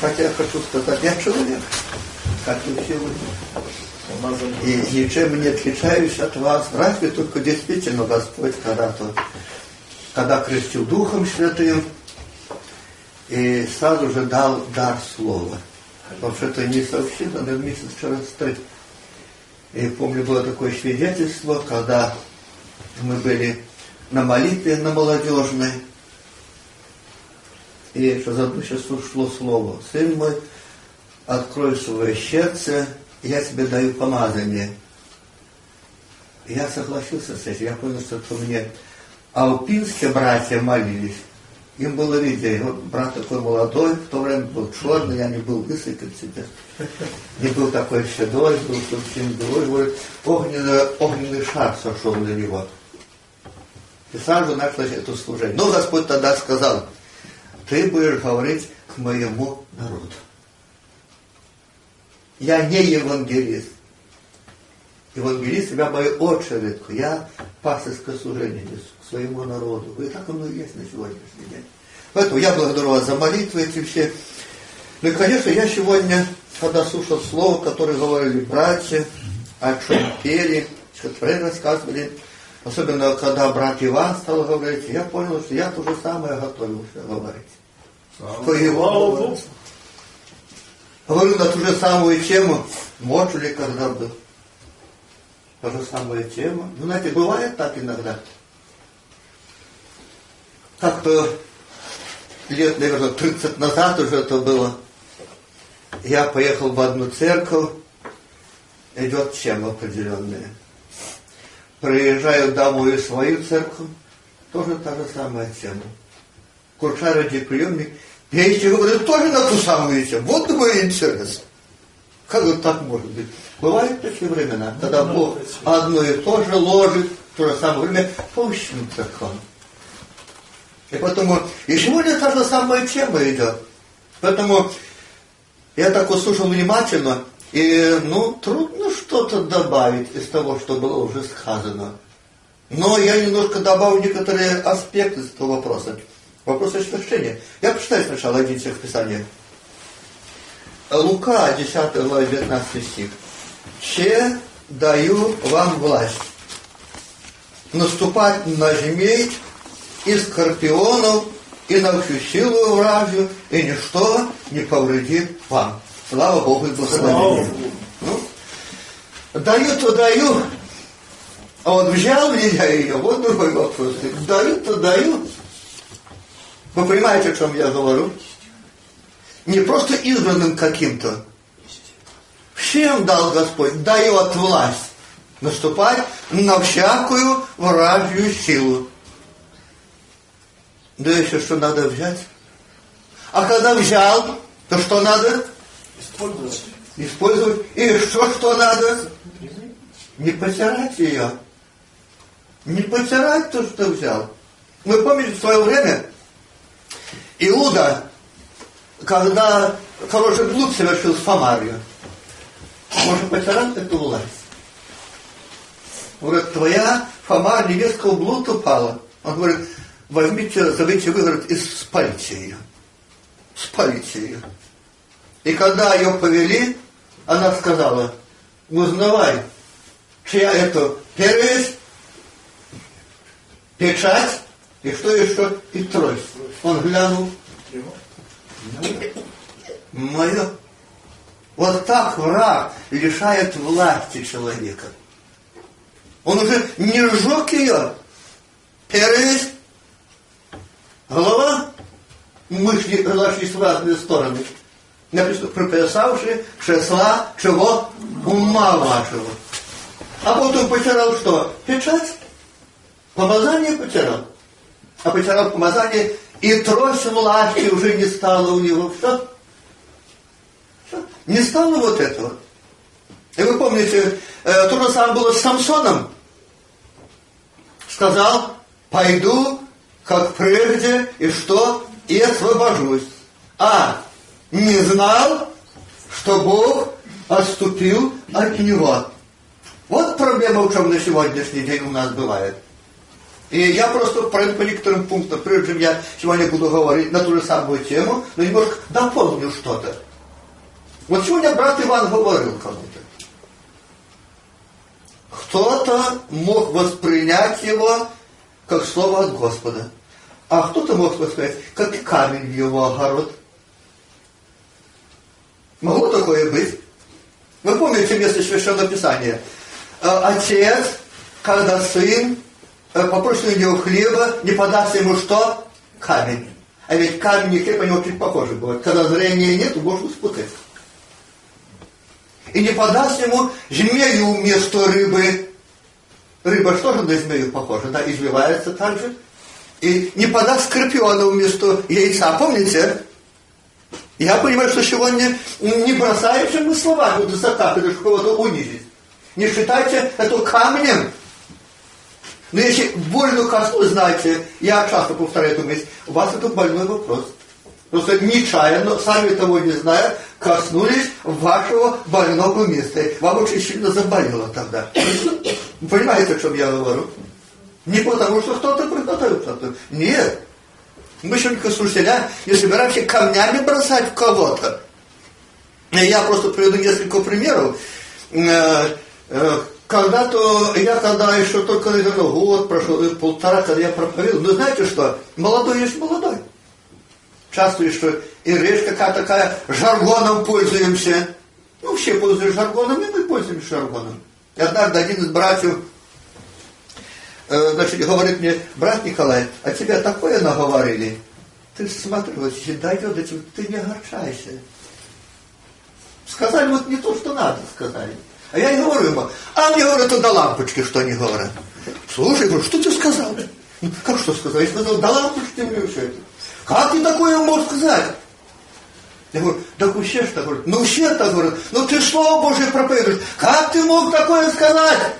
хотя хочу сказать, я человек, как и все вы. И ничем не отличаюсь от вас, разве только действительно Господь когда-то, когда крестил Духом Святым, и сразу же дал дар слова. Это не сообщил, надо месяц через три. И помню, было такое свидетельство, когда мы были на молитве на молодежной, и что за одну часу шло слово. Сын мой, открой свое сердце, я тебе даю помазание. Я согласился с этим. Я понял, что это мне алпинские братья молились. Им было видно, вот брат такой молодой, в то время был черный, я не был высокий себе. Не был такой седой, был совсем другой. Говорит, огненный, огненный шар сошел на него. И сразу началось это служение. Но Господь тогда сказал, ты будешь говорить к моему народу. Я не евангелист. Евангелист я мою очередь. Я пасторское служение несу к своему народу. И так оно и есть на сегодняшний день. Поэтому я благодарю вас за молитвы эти все. Ну и, конечно, я сегодня, когда слушал слово, которое говорили братья, о чем пели, стихотворение рассказывали, особенно когда брат Иван стал говорить, я понял, что я то же самое готовился говорить. По его Говорю на ту же самую тему, мочу ли когда был. Та же самая тема. Ну, знаете, бывает так иногда. Как-то лет, наверное, 30 назад уже это было. Я поехал в одну церковь, идет тема определенная. Приезжаю домой в свою церковь, тоже та же самая тема. Курша ради приемник, пейте, говорят, тоже на ту самую тему. Вот мой интерес. Как вот так может быть? Бывают такие времена, когда Бог одно и то же ложит в то же самое время по общим. И поэтому, и сегодня та же самая тема идет. Поэтому я так услышал внимательно, и, ну, трудно что-то добавить из того, что было уже сказано. Но я немножко добавлю некоторые аспекты этого вопроса. Вопрос освящения. Я прочитаю сначала один стих Писания. Лука, 10 глава, 19 стих. «Че даю вам власть наступать на змей и скорпионов, и на всю силу вражью, и ничто не повредит вам. Слава Богу и благословение. Ну, даю, то даю. А вот взял ли я ее? Вот другой вопрос. Даю, то даю. Вы понимаете, о чем я говорю? Не просто избранным каким-то. Всем дал Господь, дает власть наступать на всякую вражью силу. Да еще что надо взять? А когда взял, то что надо? Использовать. Использовать. И еще что надо? Не потирать ее. Не потирать то, что взял. Вы помните в свое время Иуда, когда хороший блуд совершил с Фомарью, может потирать эту власть. Говорит, твоя Фомар невестка в блуд упала. Он говорит, возьмите, зовите выгород и спалите ее. Спалите ее. И когда ее повели, она сказала, узнавай, чья это перевесь, печать, и что еще, и трость. Он глянул. Мое. Вот так враг лишает власти человека. Он уже не сжег ее. Перевесь, Голова, мысли разошлись в разные стороны. Написано, прописавши шесла чего? Ума вашего. А потом потерял что? Печать? Помазание потерял. А потерял помазание, и трость власти уже не стало у него. Все. Не стало вот этого. И вы помните, э, то же самое было с Самсоном. Сказал, пойду как прежде, и что? И освобожусь. А не знал, что Бог отступил от него. Вот проблема, в чем на сегодняшний день у нас бывает. И я просто пройду по некоторым пунктам, прежде чем я сегодня буду говорить на ту же самую тему, но немножко дополню что-то. Вот сегодня брат Иван говорил кому-то. Кто-то мог воспринять его как слово от Господа, а кто-то мог воспринять как камень в его огород. Могло такое быть? Вы помните место Священного Писания? Отец, когда сын попросит у него хлеба, не подаст ему что? Камень. А ведь камень и хлеб, они очень похожи бывают. Когда зрения нет, можно спутать. И не подаст ему змею вместо рыбы. Рыба что же на змею похожа? Да, извивается так же. И не подаст скорпиона вместо яйца. Помните? Я понимаю, что сегодня не бросаемся мы словами высока, чтобы кого-то унизить. Не считайте это камнем, но если больную коснулось, знаете, я часто повторяю эту мысль, у вас это больной вопрос. Просто нечаянно, сами того не зная, коснулись вашего больного места. Вам очень сильно заболело тогда. Вы понимаете, о чем я говорю? Не потому, что кто-то приготовил что-то. Нет. Мы сегодня слушателя не собираемся камнями бросать в кого-то. Я просто приведу несколько примеров. Когда-то, я когда еще только, наверное, год прошел, полтора, когда я проповедовал, ну знаете что, молодой есть молодой. Часто что и речь какая такая, жаргоном пользуемся. Ну, все пользуются жаргоном, и мы пользуемся жаргоном. И однажды один из братьев, э, значит, говорит мне, брат Николай, а тебя такое наговорили? Ты смотри, вот дойдет до тебя, ты не огорчайся. Сказали вот не то, что надо сказать. А я и говорю ему, а мне говорят, это до лампочки, что они говорят. Слушай, говорю, что ты сказал? Ну, как что сказал? Я сказал, до лампочки мне все это. Как ты такое мог сказать? Я говорю, да вообще что, говорю, ну все так говорят, ну ты Слово Божие проповедуешь, как ты мог такое сказать?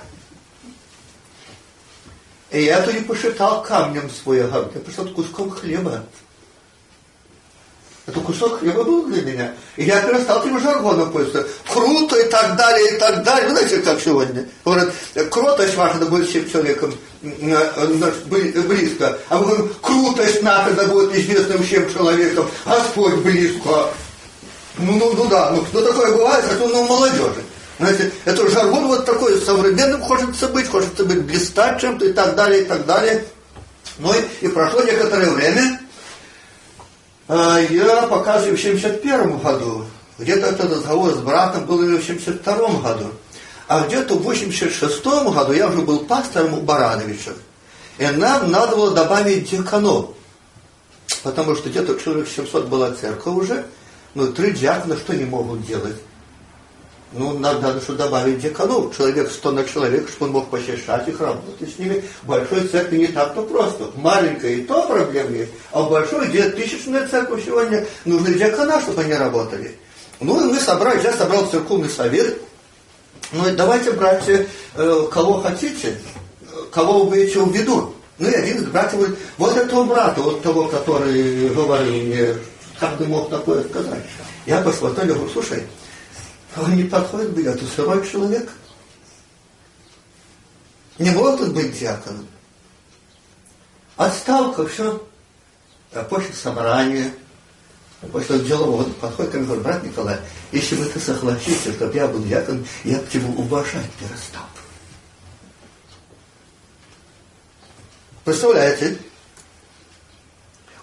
И я то не посчитал камнем свой огород, я посчитал куском хлеба. Это кусок хлеба был для меня. И я перестал этим жаргоном пользоваться. Круто и так далее, и так далее. Вы знаете, как сегодня? Говорят, кротость ваша, будет с человеком близко. А мы говорим, крутость наша, да будет известным всем человеком. Господь близко. Ну, ну, ну да, ну, ну такое бывает, это ну, молодежи. Знаете, это жаргон вот такой современным хочется быть, хочется быть блистать чем-то и так далее, и так далее. Ну и, и прошло некоторое время, я показываю в 71 году. Где-то этот разговор с братом был в 72 году. А где-то в 86 году я уже был пастором у Барановича. И нам надо было добавить деканов. Потому что где-то человек 700 была церковь уже. Но три диакона что не могут делать? Ну, надо, надо что добавить деканов, человек 100 на человек, чтобы он мог посещать их, работать с ними. В большой церкви не так-то просто. Маленькая и то проблем есть, а в большой, где тысячная церковь сегодня, нужны декана, чтобы они работали. Ну, и мы собрали, я собрал церковный совет. Ну, и давайте, братья, э, кого хотите, кого вы имеете в виду. Ну, и один из братьев говорит, вот этого брата, вот того, который говорил мне, как ты мог такое сказать. Я посмотрел, говорю, слушай, он не подходит быть, это сырой человек. Не может быть диаконом. Отставка, все. А после собрания, после делового подходит ко мне говорит, брат Николай, если бы ты согласишься, чтобы я был диакон, я бы тебя уважать перестал. Представляете?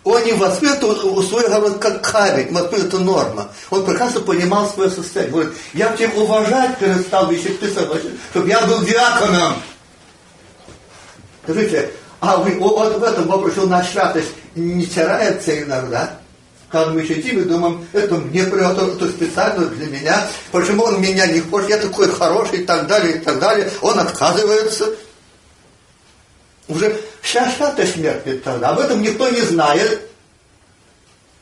Он не воспитывал свой говорит, как камень, воспитывал это норма. Он прекрасно понимал свое состояние. Говорит, я тебя уважать перестал, если ты согласен, чтобы я был диаконом. Скажите, а вы, вот в этом вопросе у нас святость не теряется иногда? Когда мы сидим и думаем, это мне приготовил, это специально для меня, почему он меня не хочет, я такой хороший и так далее, и так далее. Он отказывается. Уже вся святость меркнет тогда. Об этом никто не знает.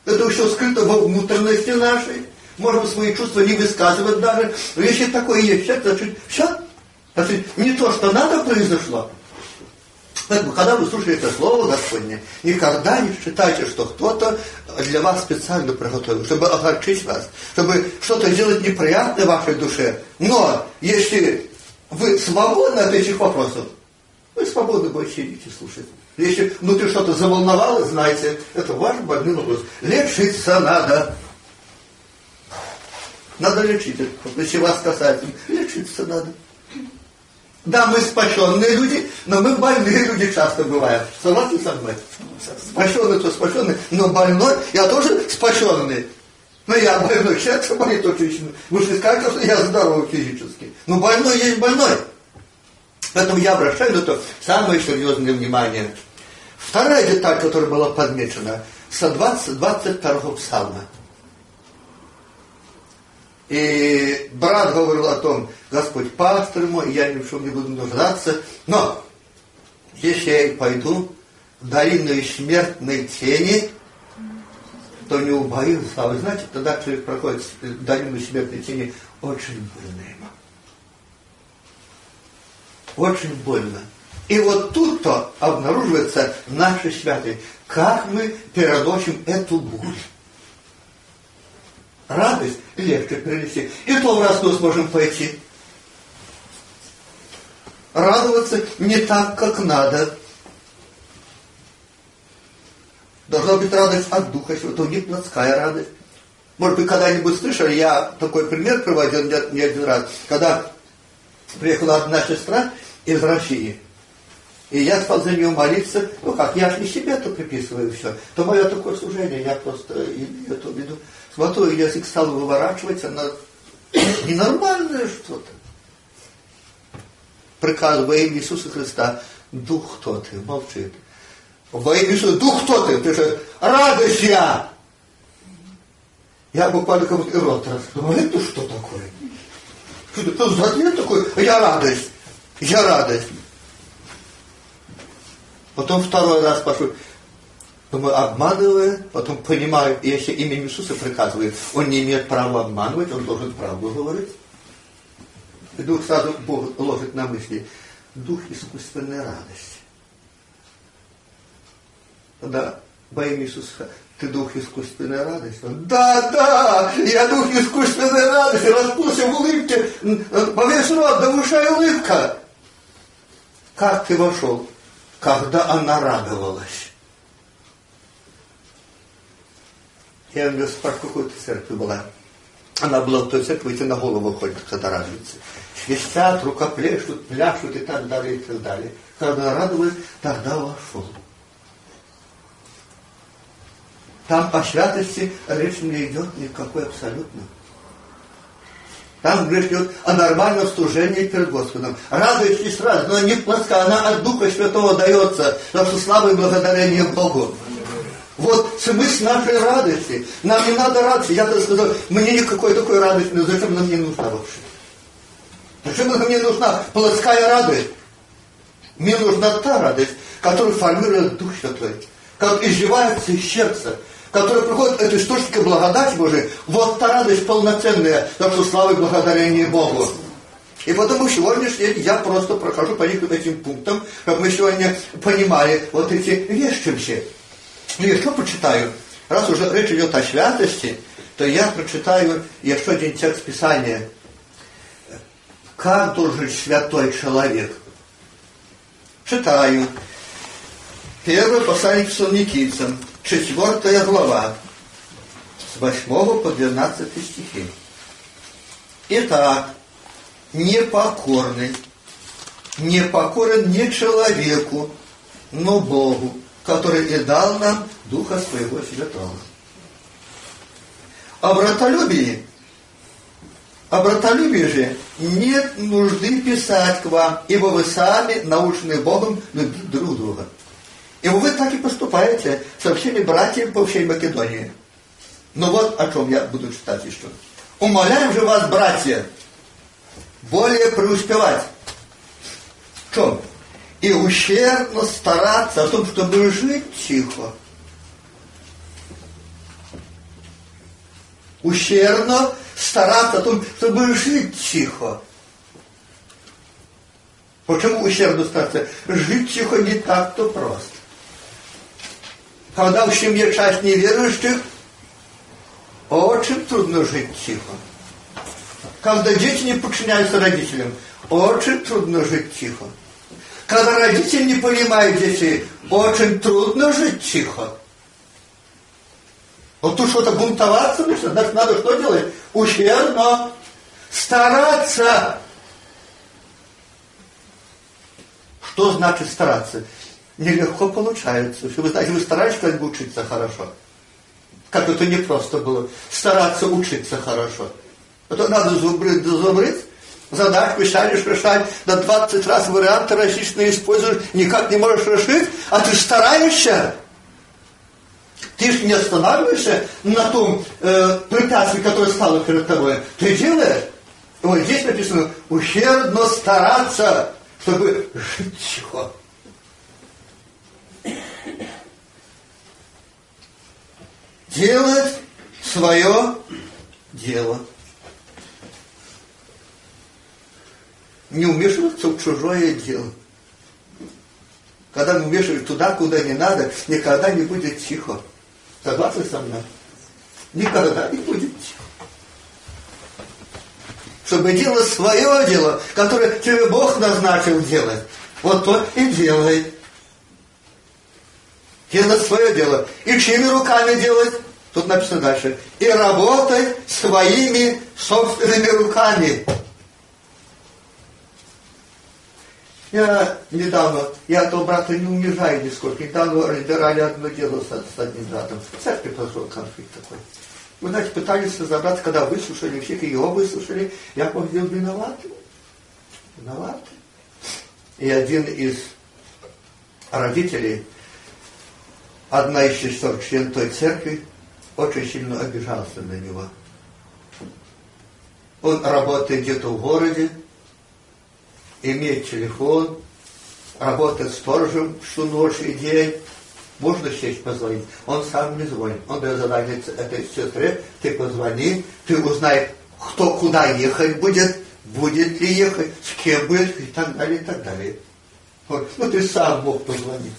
Это все скрыто во внутренности нашей. Можем свои чувства не высказывать даже. Но если такое есть, значит, все. Значит, не то, что надо, произошло. Поэтому, когда вы слушаете Слово Господне, никогда не считайте, что кто-то для вас специально приготовил, чтобы огорчить вас, чтобы что-то сделать неприятное вашей душе. Но если вы свободны от этих вопросов, Вы свободны больше идите слушать. Если внутри что-то заволновало, знаете, это ваш больный вопрос. Лечиться надо. Надо лечить. Если вас касается, лечиться надо. Да, мы спасенные люди, но мы больные люди часто бываем. Согласны со мной? Спасенный, то спасенный, но больной, я тоже спасенный. Но я больной, сердце болит очень. Вы же скажете, что я здоровый физически. Но больной есть больной. Поэтому я обращаю на это самое серьезное внимание. Вторая деталь, которая была подмечена, со 20, 22 псалма. И брат говорил о том, Господь пастор мой, я ни в чем не буду нуждаться. Но если я пойду в долину смертной тени, то не убоюсь славы. Знаете, тогда человек проходит долину смертной тени, очень больно ему. Очень больно. И вот тут-то обнаруживается наши святые. Как мы переносим эту боль радость легче перенести. И то в Ростов сможем пойти. Радоваться не так, как надо. Должна быть радость от Духа Святого, не плотская радость. Может быть, когда-нибудь слышали, я такой пример приводил не один раз, когда приехала одна сестра из России, и я стал за нее молиться, ну как, я же не себе это приписываю все, то мое такое служение, я просто имею это в виду. Смотрю, язык стал выворачивать, она ненормальное что-то. Приказ во имя Иисуса Христа, Дух кто ты, молчит. Во имя Иисуса, Дух кто ты, пишет, радость я. Я буквально как будто и рот раскрыл. Это что такое? Что это за такой? Я радость. Я радость. Потом второй раз пошел. Думаю, обманывая, потом понимаю, если имя Иисуса приказывает, он не имеет права обманывать, он должен правду говорить. И дух сразу Бог ложит на мысли. Дух искусственной радости. Да, во имя Иисуса, ты дух искусственной радости? Да, да, я дух искусственной радости, распулся в улыбке, во весь рот, до ушей улыбка. Как ты вошел? Когда она радовалась. Я ее спрашиваю, какой ты церкви была? Она была в той церкви, эти на голову ходят, когда радуются. Свистят, рукоплещут, пляшут и так далее, и так далее. Когда она радовалась, тогда вошел. Там о святости речь не идет никакой абсолютно. Там речь идет о нормальном служении перед Господом. Радуйтесь сразу, но не плоска, она от Духа Святого дается, за что слава и благодарение Богу. Вот смысл нашей радости. Нам не надо радости. Я тогда сказал, мне никакой такой радости, но зачем нам не нужна вообще? Зачем нам не нужна плотская радость? Мне нужна та радость, которую формирует Дух Святой, как изживается из сердца, которая приходит от источника благодати Божией. Вот та радость полноценная, так что слава и благодарение Богу. И потому сегодняшний день я просто прохожу по этим пунктам, как мы сегодня понимали вот эти вещи. Ну, я что почитаю? Раз уже речь идет о святости, то я прочитаю еще один текст Писания. Как должен святой человек? Читаю. Первое послание к Солоникийцам, четвертая глава, с 8 по 12 стихи. Итак, непокорный, непокорен не человеку, но Богу, который и дал нам Духа Своего Святого. О братолюбии, о братолюбии же нет нужды писать к вам, ибо вы сами научены Богом любить друг друга. И вы так и поступаете со всеми братьями по всей Македонии. Но вот о чем я буду читать еще. Умоляем же вас, братья, более преуспевать. В чем? и ущербно стараться о том, чтобы жить тихо. Ущербно стараться о том, чтобы жить тихо. Почему ущербно стараться? Жить тихо не так-то просто. Когда в семье часть неверующих, очень трудно жить тихо. Когда дети не подчиняются родителям, очень трудно жить тихо. Когда родитель не понимает детей, очень трудно жить тихо. Вот тут что-то бунтоваться нужно, значит, надо что делать? Ущербно стараться. Что значит стараться? Нелегко получается. Вы знаете, вы стараетесь как-нибудь учиться хорошо. Как это не просто было. Стараться учиться хорошо. Это надо зубрить, зубрить, задачку станешь решать, на 20 раз варианты различные используешь, никак не можешь решить, а ты стараешься. Ты же не останавливаешься на том э, препятствии, которое стало перед тобой. Ты делаешь. Вот здесь написано, ущербно стараться, чтобы жить тихо. Делать свое дело. Не вмешиваться в чужое дело. Когда мы вмешиваемся туда, куда не надо, никогда не будет тихо. Согласны со мной? Никогда не будет тихо чтобы делать свое дело, которое тебе Бог назначил делать. Вот то и делай. Делать свое дело. И чьими руками делать? Тут написано дальше. И работать своими собственными руками. Я недавно, я этого брата не унижаю нисколько. Недавно разбирали одно дело с, с одним братом. В церкви пошел конфликт такой. Вы знаете, пытались разобраться, когда выслушали всех, его выслушали, я понял виноватый. Виноватый. И один из родителей, одна из шестер член той церкви, очень сильно обижался на него. Он работает где-то в городе, имеет телефон, работает сторожем всю ночь и день, можно сесть позвонить. Он сам не звонит. Он дает задание этой сестре, ты позвони, ты узнай, кто куда ехать будет, будет ли ехать, с кем будет, и так далее, и так далее. Вот. Ну, ты сам мог позвонить.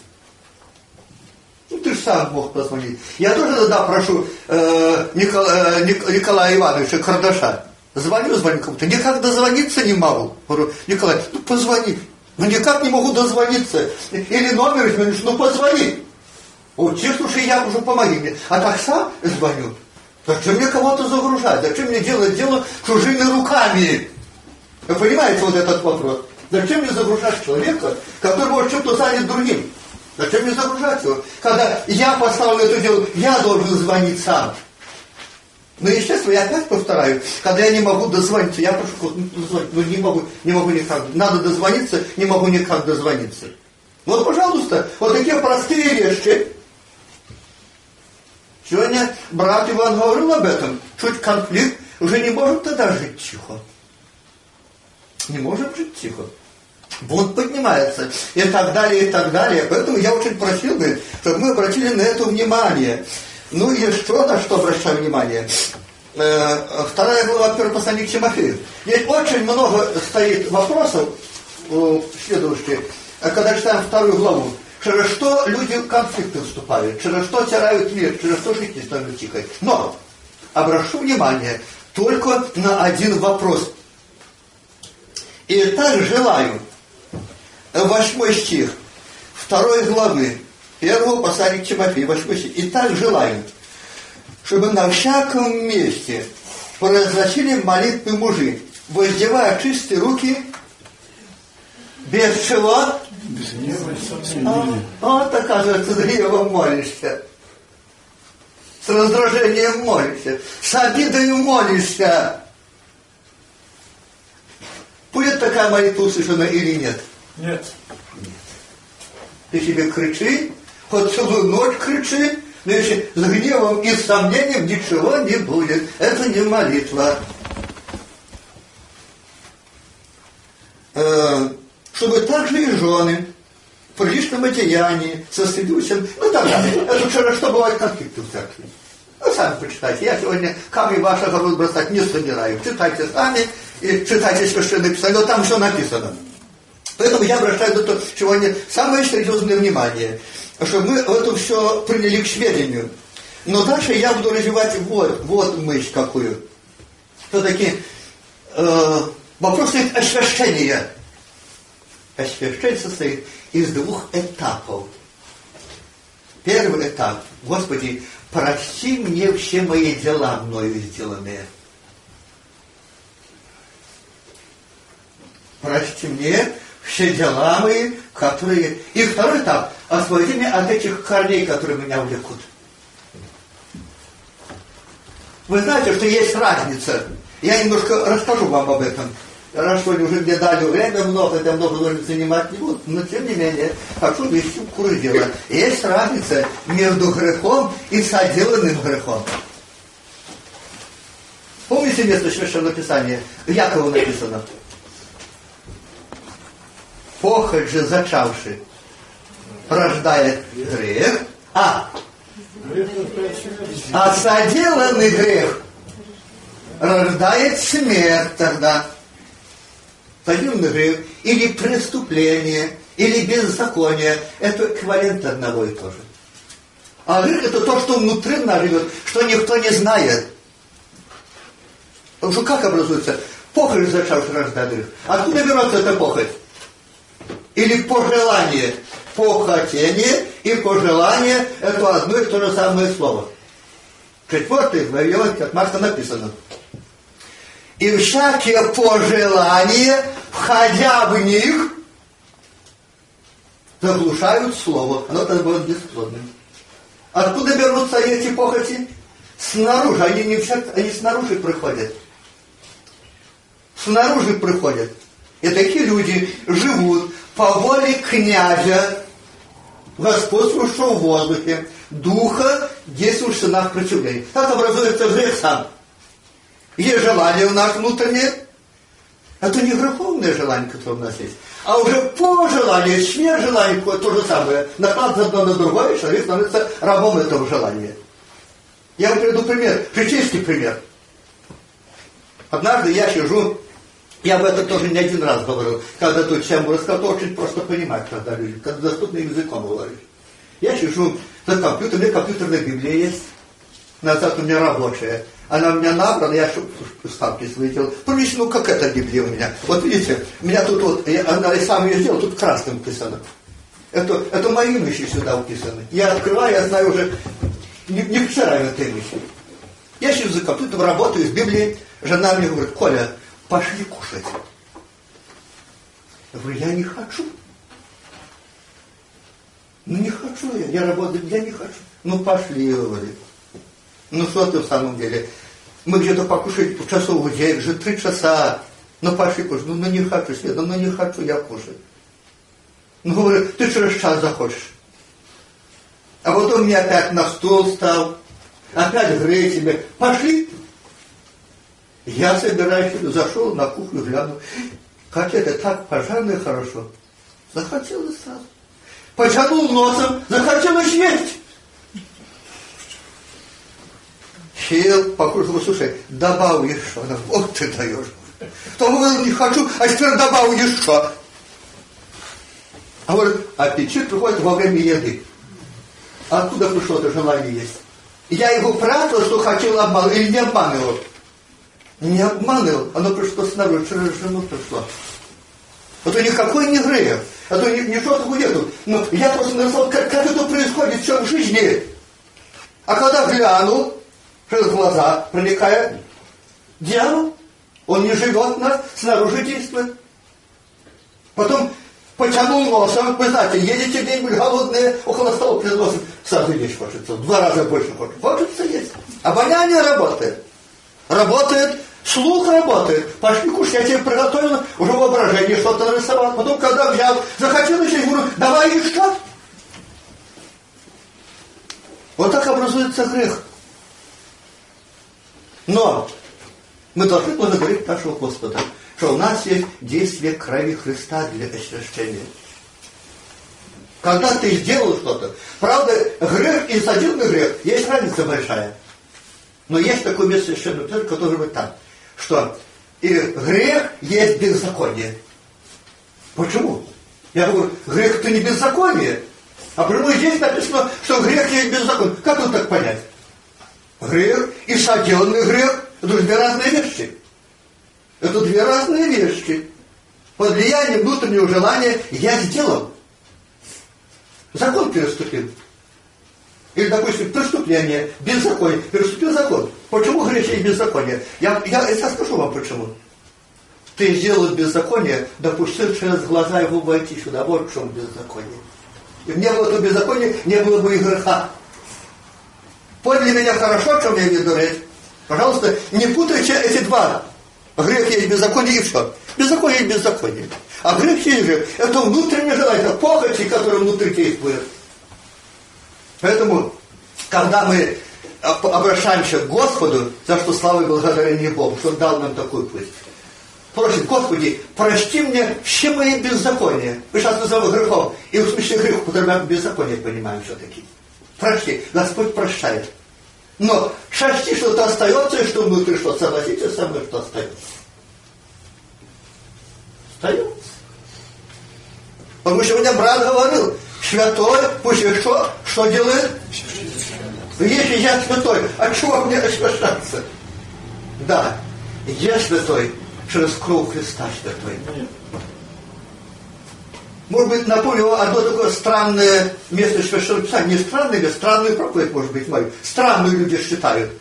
Ну, ты сам мог позвонить. Я тоже тогда прошу э, Никола, э, Николая Ивановича Кардаша. Звоню, звоню кому-то. Никак дозвониться не могу. Говорю, Николай, ну позвони. Ну никак не могу дозвониться. Или номер изменишь, ну позвони. Вот, слушай, я уже помоги мне. А так сам звоню. Зачем мне кого-то загружать? Зачем мне делать дело чужими руками? Вы понимаете вот этот вопрос? Зачем мне загружать человека, который может чем-то занят другим? Зачем мне загружать его? Когда я поставлю это дело, я должен звонить сам. Но, естественно, я опять повторяю, когда я не могу дозвониться, я прошу, ну, ну не могу, не могу никак, надо дозвониться, не могу никак дозвониться. Вот, пожалуйста, вот такие простые вещи, Сегодня брат Иван говорил об этом. Чуть конфликт, уже не можем тогда жить тихо. Не можем жить тихо. Бунт поднимается. И так далее, и так далее. Поэтому я очень просил бы, чтобы мы обратили на это внимание. Ну и что на что обращаем внимание? Э, вторая глава послания к Тимофею. Здесь очень много стоит вопросов следующих, когда читаем вторую главу через что люди в конфликты вступают, через что теряют мир, через что жить не становится тихо. Но обращу внимание только на один вопрос. И так желаю, восьмой стих, второй главы, первого послания к Тимофею, восьмой стих. И так желаю, чтобы на всяком месте произносили молитвы мужи, воздевая чистые руки, без чего без гнева а, вот, оказывается, с гневом молишься. С раздражением молишься. С обидой молишься. Будет такая молитва услышана или нет? Нет. Нет. Ты себе кричи, хоть целую ночь кричи, но если с гневом и сомнением ничего не будет. Это не молитва. Э, чтобы также и жены в приличном одеянии, со стыдусем, ну так далее. Это вчера что бывает конфликты в церкви. Ну, сами почитайте. Я сегодня камни ваших огород бросать не собираю. Читайте сами и читайте священное писание, но там все написано. Поэтому я обращаю на то сегодня самое серьезное внимание, чтобы мы это все приняли к сведению. Но дальше я буду развивать вот, вот мысль какую. Все-таки э, вопрос освящения Освящение состоит из двух этапов. Первый этап. Господи, прости мне все мои дела мною сделанные. Прости мне все дела мои, которые... И второй этап. Освободи от этих корней, которые меня увлекут. Вы знаете, что есть разница. Я немножко расскажу вам об этом. Раз что уже мне дали время много, я много времени занимать не буду, но тем не менее хочу вести в курс дела. Есть разница между грехом и соделанным грехом. Помните место Священного Писания? Якова написано. Похоть же зачавший рождает грех, а, а соделанный грех рождает смерть тогда. Соделанный грех или преступление, или беззаконие, это эквивалент одного и того же. А грех это то, что внутри нас живет, что никто не знает. Потому что как образуется? Похоть зачавший рождает грех. Откуда берется эта похоть? Или пожелание? Похотение и пожелание – это одно и то же самое слово. Четвертый главе от Марка написано. И всякие пожелания, входя в них, заглушают слово. Оно тогда будет бесплодным. Откуда берутся эти похоти? Снаружи. Они не всяк, они снаружи приходят. Снаружи приходят. И такие люди живут по воле князя, господствующего в воздухе, духа, действующего на противление. Так образуется грех сам. Есть желание у нас внутреннее, это не греховное желание, которое у нас есть, а уже по желанию, сверх желания, то же самое, накладывается одно на другое, человек становится рабом этого желания. Я вам приведу пример, житейский пример. Однажды я сижу я об этом тоже не один раз говорил, когда тут тему рассказал, очень просто понимать, когда люди, когда доступным языком говоришь. Я сижу за компьютером, у меня компьютерная Библия есть, назад у меня рабочая. Она у меня набрана, я ставки свои делал. Помните, ну как эта Библия у меня? Вот видите, у меня тут вот, я, она и сам ее сделал, тут красным написано. Это, это мои мысли сюда уписаны. Я открываю, я знаю уже, не, не вчера этой мысли. Я сижу за компьютером, работаю с Библией, жена мне говорит, Коля, пошли кушать. Я говорю, я не хочу. Ну не хочу я, я работаю, я не хочу. Ну пошли, говорит. Ну что ты в самом деле? Мы где-то покушали часов в 9, уже три часа. Ну пошли кушать. Ну, ну не хочу, Света, ну не хочу я кушать. Ну говорю, ты через час захочешь. А потом мне опять на стол стал, опять греет тебе. Пошли, я собираюсь, зашел на кухню, глянул, как это так пожарное хорошо. Захотелось сразу. Потянул носом, захотелось есть. Сел, покушал, слушай, добавь еще. Она, вот ты даешь. То говорил, не хочу, а теперь добавь еще. А говорит, аппетит приходит во время еды. Откуда пришло это желание есть? Я его прятал, что хотел обмануть, или не обманывал не обманывал, оно пришло снаружи, через жену пришло. Это никакой не грех, это ни, ничего такого нету. Но я просто нарисовал, как, как это происходит все в жизни. А когда глянул, через глаза проникая, дьявол, он не живет нас, снаружи действует. Потом потянул носом, вы знаете, едете где-нибудь голодные, около стола перед носом, сразу есть хочется, в два раза больше хочется. Хочется есть. Обоняние работает. Работает Слух работает. Пошли кушать, я тебе приготовил, уже воображение что-то нарисовал. Потом, когда взял, захотел еще, говорю, давай еще. Вот так образуется грех. Но мы должны благодарить нашего Господа, что у нас есть действие крови Христа для освящения. Когда ты сделал что-то, правда, грех и содержанный грех, есть разница большая. Но есть такое место священного которое вы там что и грех есть беззаконие. Почему? Я говорю, грех это не беззаконие. А почему здесь написано, что грех есть беззаконие? Как это так понять? Грех и соделанный грех – это две разные вещи. Это две разные вещи. Под влиянием внутреннего желания я сделал. Закон переступил. Или, допустим, преступление, беззаконие. Переступил закон. Почему грех есть беззаконие? Я, я, я скажу вам почему. Ты сделал беззаконие, допустил через глаза его войти сюда. Вот в чем беззаконие. И не было бы беззакония, не было бы и греха. Поняли меня хорошо, чем я имею в Пожалуйста, не путайте эти два. Грех есть беззаконие и все. Беззаконие есть беззаконие. А грех есть грех. Это внутреннее желание, похоти, которые внутри действуют. Поэтому, когда мы обращаемся к Господу, за что слава и благодарение Богу, что Он дал нам такой путь. Просит, Господи, прости мне все мои беззакония. Мы сейчас назовем грехом. И в смысле грех употребляем беззаконие, понимаем все-таки. Прости. Господь прощает. Но части что-то остается, и что внутри, что согласитесь со мной, что остается. Остается. Потому что мне брат говорил, святой, пусть что, что делает? Если я святой, а чего мне освящаться? Да, я святой, через кровь Христа святой. Может быть, напомню одно такое странное место Священного Писания. Не странное, а странную проповедь, может быть, мою. Странную люди считают.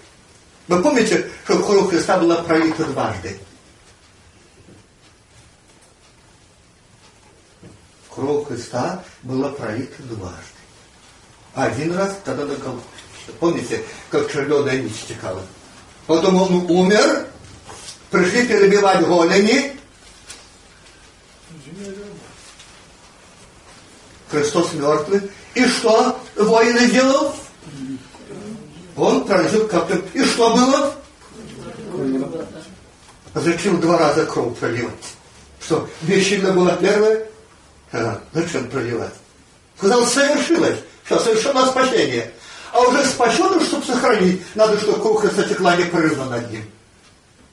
Вы помните, что кровь Христа была пролита дважды? Кровь Христа была пролита дважды. Один раз, когда на Голгофе. Помните, как червленая нить стекала? Потом он умер, пришли перебивать голени. Христос мертвый. И что воины делал? Он пронзил копьем. И что было? Зачем два раза кровь проливать? Что, бессильно было первое? Зачем проливать? Сказал, совершилось. Что, совершено спасение. А уже спасенным, чтобы сохранить, надо, чтобы кровь Христа текла непрерывно над ним.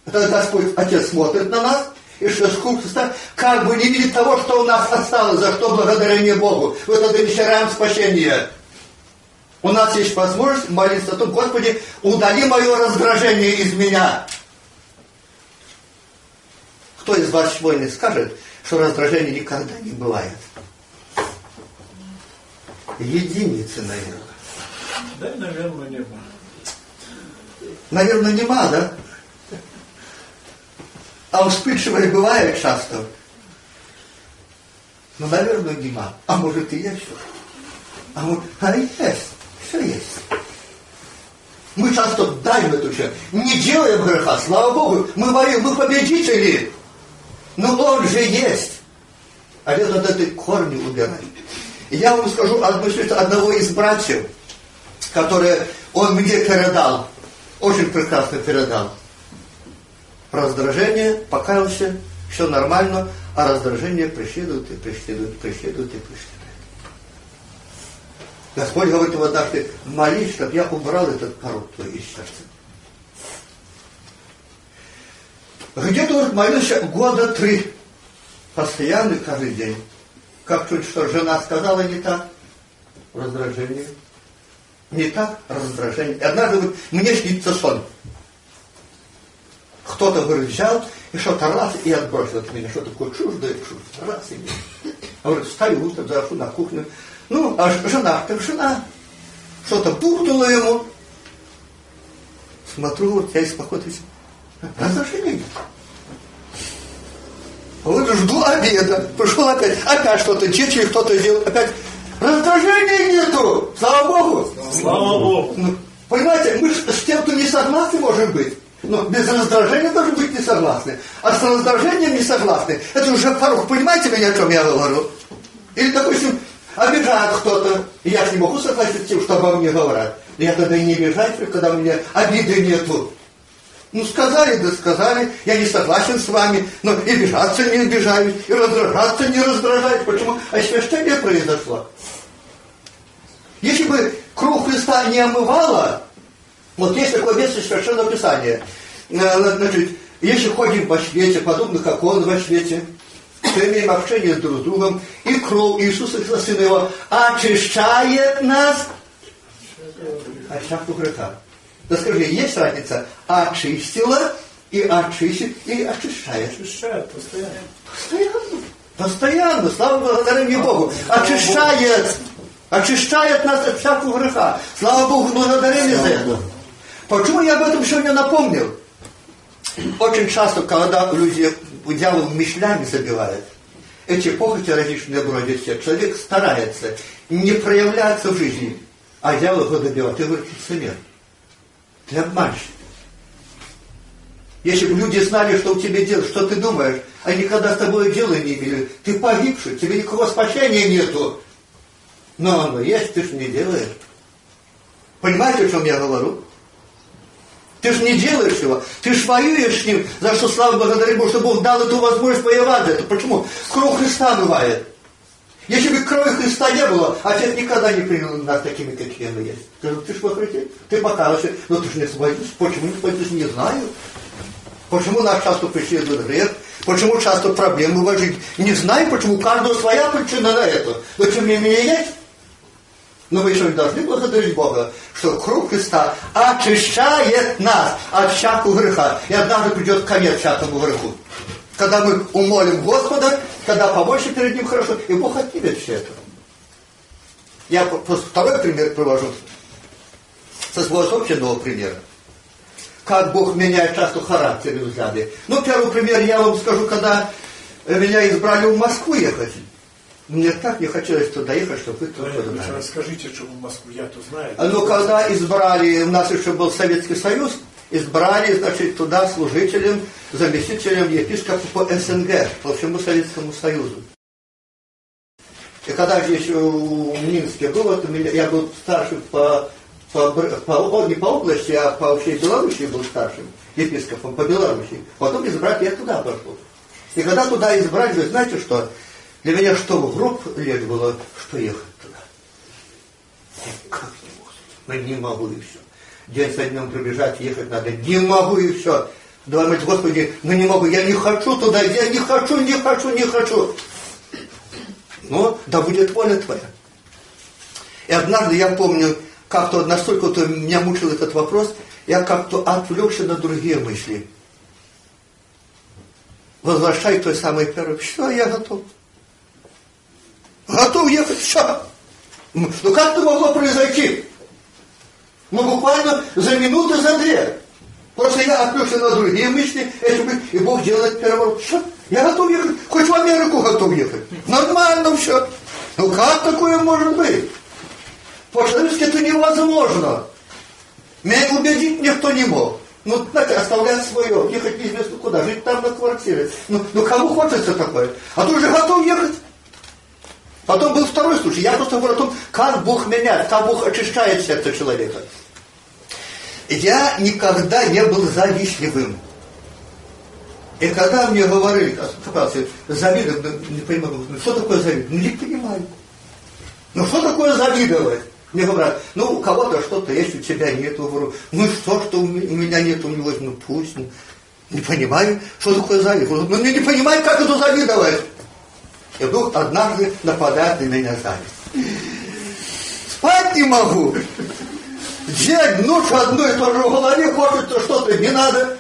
Это Господь Отец смотрит на нас, и что Христа как бы не видит того, что у нас осталось, за что благодарение Богу. В это дочеряем спасение. У нас есть возможность молиться о том, Господи, удали мое раздражение из меня. Кто из вас сегодня скажет, что раздражения никогда не бывает? Единицы, наверное. Да, наверное, нема. Наверное, нема, да? А вспыльчивые бывает часто. Ну, наверное, нема. А может и есть. А может, а есть. Все есть. Мы часто даем эту часть. Не делаем греха, слава Богу. Мы говорим, мы победители. Но он же есть. А это надо этой корни убирать. И я вам скажу одну одного из братьев, который он мне передал. Очень прекрасно передал. Раздражение, покаялся, все нормально, а раздражение преследует и преследует, преследует и преследует. Господь говорит ему однажды, молись, чтобы я убрал этот порог твой из сердца. Где-то вот молился года три, постоянно, каждый день. Как чуть что жена сказала не так, раздражение. Не так, раздражение. И однажды говорит, мне снится сон. Кто-то, говорит, взял и что-то раз и отбросил от меня, что такое чуждое, чуждое, раз и А говорит, встаю, утром захожу на кухню. Ну, а жена, так жена. Что-то буркнула ему. Смотрю, вот я из похода нет. Вот жду обеда. Пришел опять. Опять что-то чечили, кто-то сделал. Опять раздражения нету. Слава Богу. Слава Богу. Ну, понимаете, мы с тем, кто не согласны, можем быть. Но без раздражения должны быть не согласны. А с раздражением не согласны. Это уже порог. Понимаете меня, о чем я говорю? Или, допустим, обижает кто-то. И я не могу согласиться с тем, что обо мне говорят. Я тогда и не обижаюсь, когда у меня обиды нету. Ну, сказали, да сказали, я не согласен с вами, но и обижаться не обижаюсь, и раздражаться не раздражаюсь. Почему? Освящение произошло. Если бы кровь Христа не омывала, вот есть такое место Священного Писания, э, значит, если ходим во свете, подобно как Он во свете, то имеем общение друг с другом, и кровь Иисуса Христа, Сына Его, очищает нас от всякого греха. Да скажи, есть разница? Очистила и очистит, и очищает. Очищает постоянно. Постоянно. Постоянно. Слава благодарению Богу. Очищает. Очищает нас от всякого греха. Слава Богу, благодарение за это. Почему я об этом сегодня напомнил? Очень часто, когда люди дьявол мышлями забивает, эти похоти различные бродят все, человек старается не проявляться в жизни, а дьявол его добивает. Ты говоришь, лицемер. Ты обманщик. Если бы люди знали, что у тебя делать, что ты думаешь, они никогда с тобой дела не имели, ты погибший, тебе никакого спасения нету. Но оно есть, ты же не делаешь. Понимаете, о чем я говорю? Ты же не делаешь его, ты же воюешь с ним, за что слава благодаря Богу, что Бог дал эту возможность воевать это. Почему? Кровь Христа бывает. Если бы крови Христа не было, Отец никогда не принял нас такими, какие мы есть. Скажу, ты же во Христе, ты покаялся, но ты же не освободился. Почему не освободился, не знаю. Почему нас часто преследует грех? Почему часто проблемы в? Не знаю, почему. У каждого своя причина на это. Но тем не менее есть. Но мы еще должны благодарить Бога, что кровь Христа очищает нас от всякого греха. И однажды придет конец всякому греху. Когда мы умолим Господа, когда побольше перед Ним хорошо, и Бог отнимет все это. Я просто второй пример привожу со своего собственного примера как Бог меняет часто характер и взгляды. Ну, первый пример я вам скажу, когда меня избрали в Москву ехать. Мне так не хотелось туда ехать, чтобы вы подали. Расскажите, что в Москву, я-то знаю. Ну, когда избрали, у нас еще был Советский Союз, избрали, значит, туда служителем, заместителем епископа по СНГ, по всему Советскому Союзу. И когда здесь в Минске был, это я был старший по по, по, не по области, а по всей Белоруссии был старшим епископом по Белоруссии. Потом избрать я туда пошел. И когда туда избрали, вы знаете что? Для меня что в гроб лет было, что ехать туда. Как не могу. Не могу и все. День за днем пробежать, ехать надо. Не могу и все. Думать, Господи, ну не могу, я не хочу туда, я не хочу, не хочу, не хочу. Ну, да будет воля твоя. И однажды я помню, как-то настолько -то меня мучил этот вопрос, я как-то отвлекся на другие мысли. Возвращай той самой первой. Все, я готов. Готов ехать, все. Ну как это могло произойти? Ну буквально за минуту, за две. Просто я отвлекся на другие мысли, это быть, и Бог делает переворот. Все, я готов ехать, хоть в Америку готов ехать. Нормально все. Ну как такое может быть? По-человечески это невозможно. Меня убедить никто не мог. Ну, знаете, оставлять свое, ехать неизвестно куда, жить там на квартире. Ну, ну кому хочется такое? А ты уже готов ехать. Потом был второй случай. Я просто говорю о том, как Бог меняет, как Бог очищает сердце человека. Я никогда не был завистливым. И когда мне говорили, завидовать, не понимаю, ну, что такое завидовать? Ну, не понимаю. Ну, что такое завидовать? Мне говорят, ну, у кого-то что-то есть, у тебя нету. Говорю, ну что, что у меня нет, у него, ну пусть. Ну, не понимаю, что такое. Говорю, ну, не понимаю, как это завидовать. И вдруг однажды нападает на меня зависть. Спать не могу. День, ночь одно и то же в голове, хочется что-то, не надо.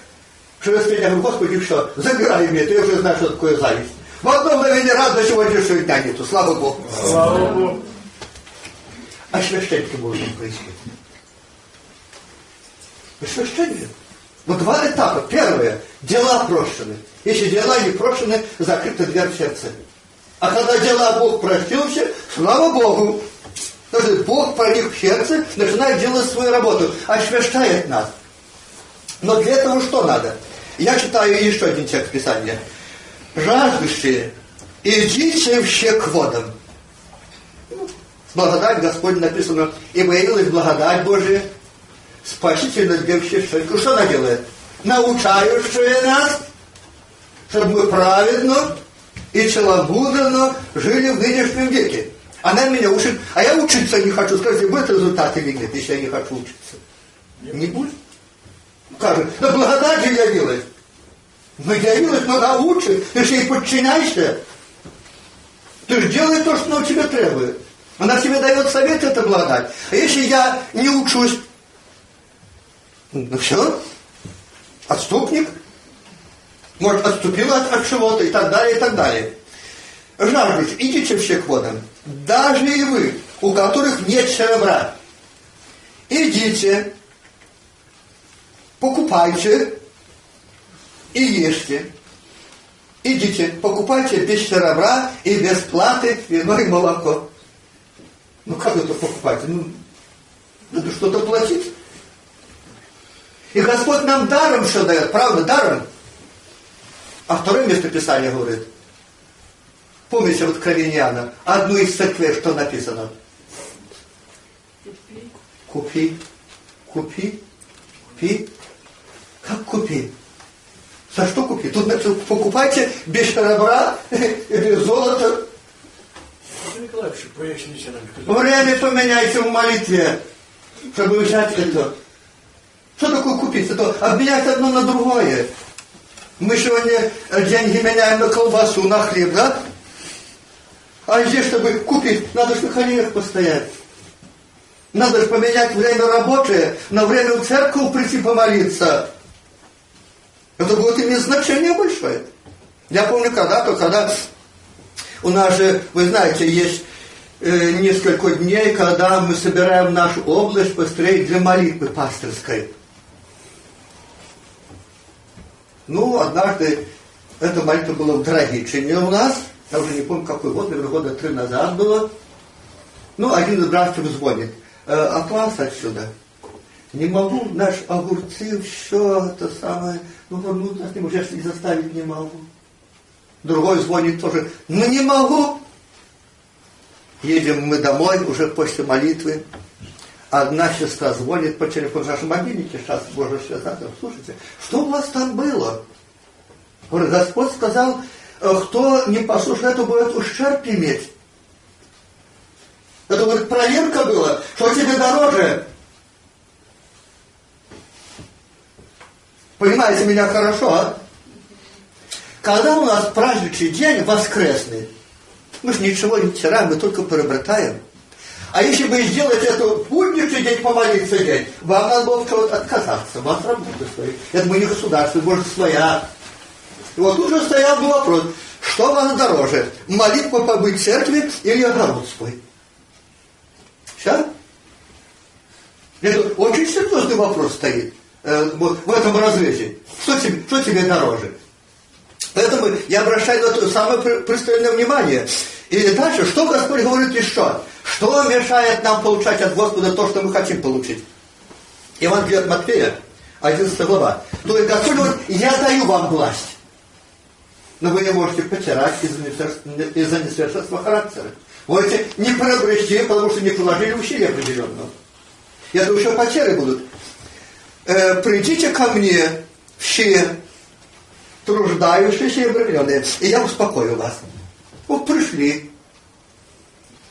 Через три дня Господи, что, забирай меня, ты уже знаешь, что такое зависть. В одно мгновение раз до сегодняшнего дня нету, слава Богу. Слава Богу освящение Божьим происходит. Освящение. Но два этапа. Первое. Дела прощены. Если дела не прощены, закрыта дверь в сердце. А когда дела Бог простил все, слава Богу. Значит, Бог проник в сердце, начинает делать свою работу, освящает нас. Но для этого что надо? Я читаю еще один текст Писания. Жаждущие, идите все к водам благодать Господь написано, ибо явилась благодать Божия, спасительность для всех. Что она делает? Научающая нас, чтобы мы праведно и целомудренно жили в нынешнем веке. Она меня учит, а я учиться не хочу. Скажите, будет результат или нет, если я не хочу учиться? Нет. Не будет? Скажет, да благодать же явилась. Но явилась, но она учит, ты же ей подчиняйся. Ты же делай то, что она у тебя требует. Она тебе дает совет это благодать. А если я не учусь, ну все, отступник, Может, отступила от, от чего-то и так далее, и так далее. Жаждущие, идите все к водам. Даже и вы, у которых нет серебра. Идите, покупайте и ешьте. Идите, покупайте без серебра и без платы вино и молоко. Ну как это покупать? Ну, надо что-то платить. И Господь нам даром все дает, правда, даром. А второе место Писания говорит. Помните вот Откровениана, одну из церквей, что написано? Купи, купи, купи. Как купи? За что купи? Тут написано, покупайте без серебра или нам. Время поменяйте в молитве, чтобы взять это. Что такое купить? Это обменять одно на другое. Мы сегодня деньги меняем на колбасу, на хлеб, да? А здесь, чтобы купить, надо же на коленях постоять. Надо же поменять время рабочее на время в церковь прийти помолиться. Это будет иметь значение большое. Я помню когда-то, когда у нас же, вы знаете, есть э, несколько дней, когда мы собираем нашу область построить для молитвы пасторской. Ну, однажды эта молитва была в Драгичине у нас, я уже не помню, какой год, наверное, года три назад было. Ну, один из братьев звонит. Э, а класс отсюда. Не могу, наш огурцы, все это самое. Ну, ну, нас не уже не заставить не могу. Другой звонит тоже. Ну, не могу. Едем мы домой уже после молитвы. Одна сестра звонит по телефону, в нашем мобильнике сейчас можно связаться. Слушайте, что у вас там было? Говорит, Господь сказал, э, кто не послушает, это будет ущерб иметь. Это, говорит, проверка была, что тебе дороже. Понимаете меня хорошо, а? Когда у нас праздничный день воскресный, мы же ничего не теряем, мы только приобретаем. А если бы сделать эту будничный день, помолиться день, вам надо было чего-то отказаться, вам работа своей. Это мы не государство, может, своя. И вот тут же стоял бы вопрос, что вам дороже, молитва побыть в церкви или огород свой? Все? Это очень серьезный вопрос стоит э, вот в этом разрезе. Что тебе, что тебе дороже? Поэтому я обращаю на то самое пристальное внимание. И дальше, что Господь говорит еще? Что мешает нам получать от Господа то, что мы хотим получить? Евангелие от Матфея, 11 глава. То есть Господь говорит, я даю вам власть. Но вы не можете потерять из-за несовершенства характера. Можете не приобрести, потому что не приложили усилия определенного. Я думаю, что потери будут. Э, придите ко мне все труждающиеся и обремененные, и я успокою вас. Вот пришли,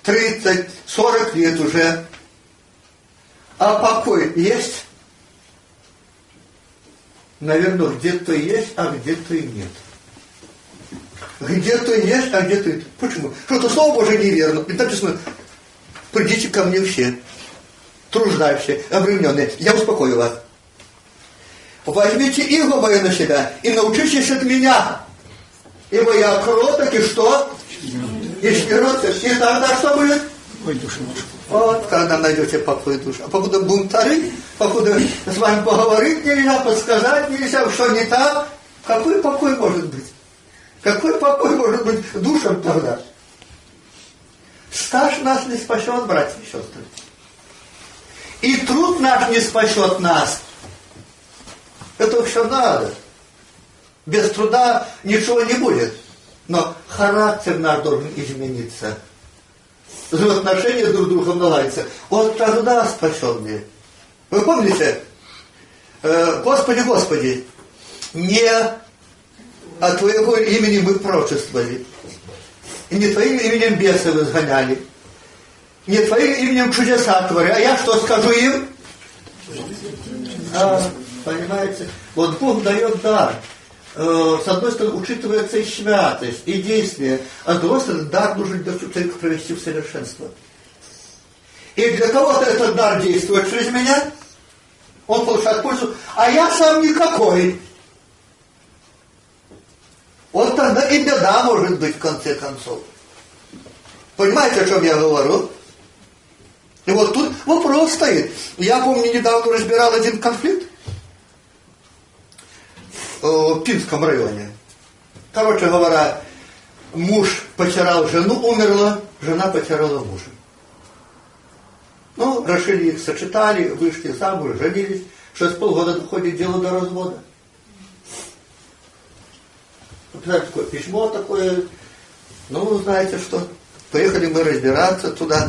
30-40 лет уже, а покой есть? Наверное, где-то есть, а где-то и нет. Где-то есть, а где-то нет. Почему? Что-то Слово Божие неверно. И написано, придите ко мне все, труждающие, обремененные, я успокою вас. Возьмите иго мое на себя и научитесь от меня. Ибо я кроток и что? И смиротся. И тогда что будет? Вот, когда найдете покой души. А покуда бунтарить, покуда с вами поговорить нельзя, подсказать нельзя, что не так, какой покой может быть? Какой покой может быть душам тогда? Стаж нас не спасет, братья и сестры. И труд наш не спасет нас. Это все надо. Без труда ничего не будет. Но характер наш должен измениться. Взаимоотношения друг с другом наладятся. Вот тогда спасенные. Вы помните? Э, Господи, Господи, не от Твоего имени мы прочествовали. И не Твоим именем бесов изгоняли. Не Твоим именем чудеса творили. А я что скажу им? А, Понимаете? Вот Бог дает дар. Э, с одной стороны, учитывается и святость, и действие, а с другой стороны, дар нужен для человека провести в совершенство. И для кого-то этот дар действует через меня, он получает пользу, а я сам никакой. Вот тогда и беда может быть в конце концов. Понимаете, о чем я говорю? И вот тут вопрос стоит. Я помню, недавно разбирал один конфликт Пинском районе. Короче говоря, муж потерял жену, умерла, жена потеряла мужа. Ну, решили их, сочетали, вышли замуж, женились. Через полгода доходит дело до развода. Написали такое письмо такое. Ну, знаете что, поехали мы разбираться туда.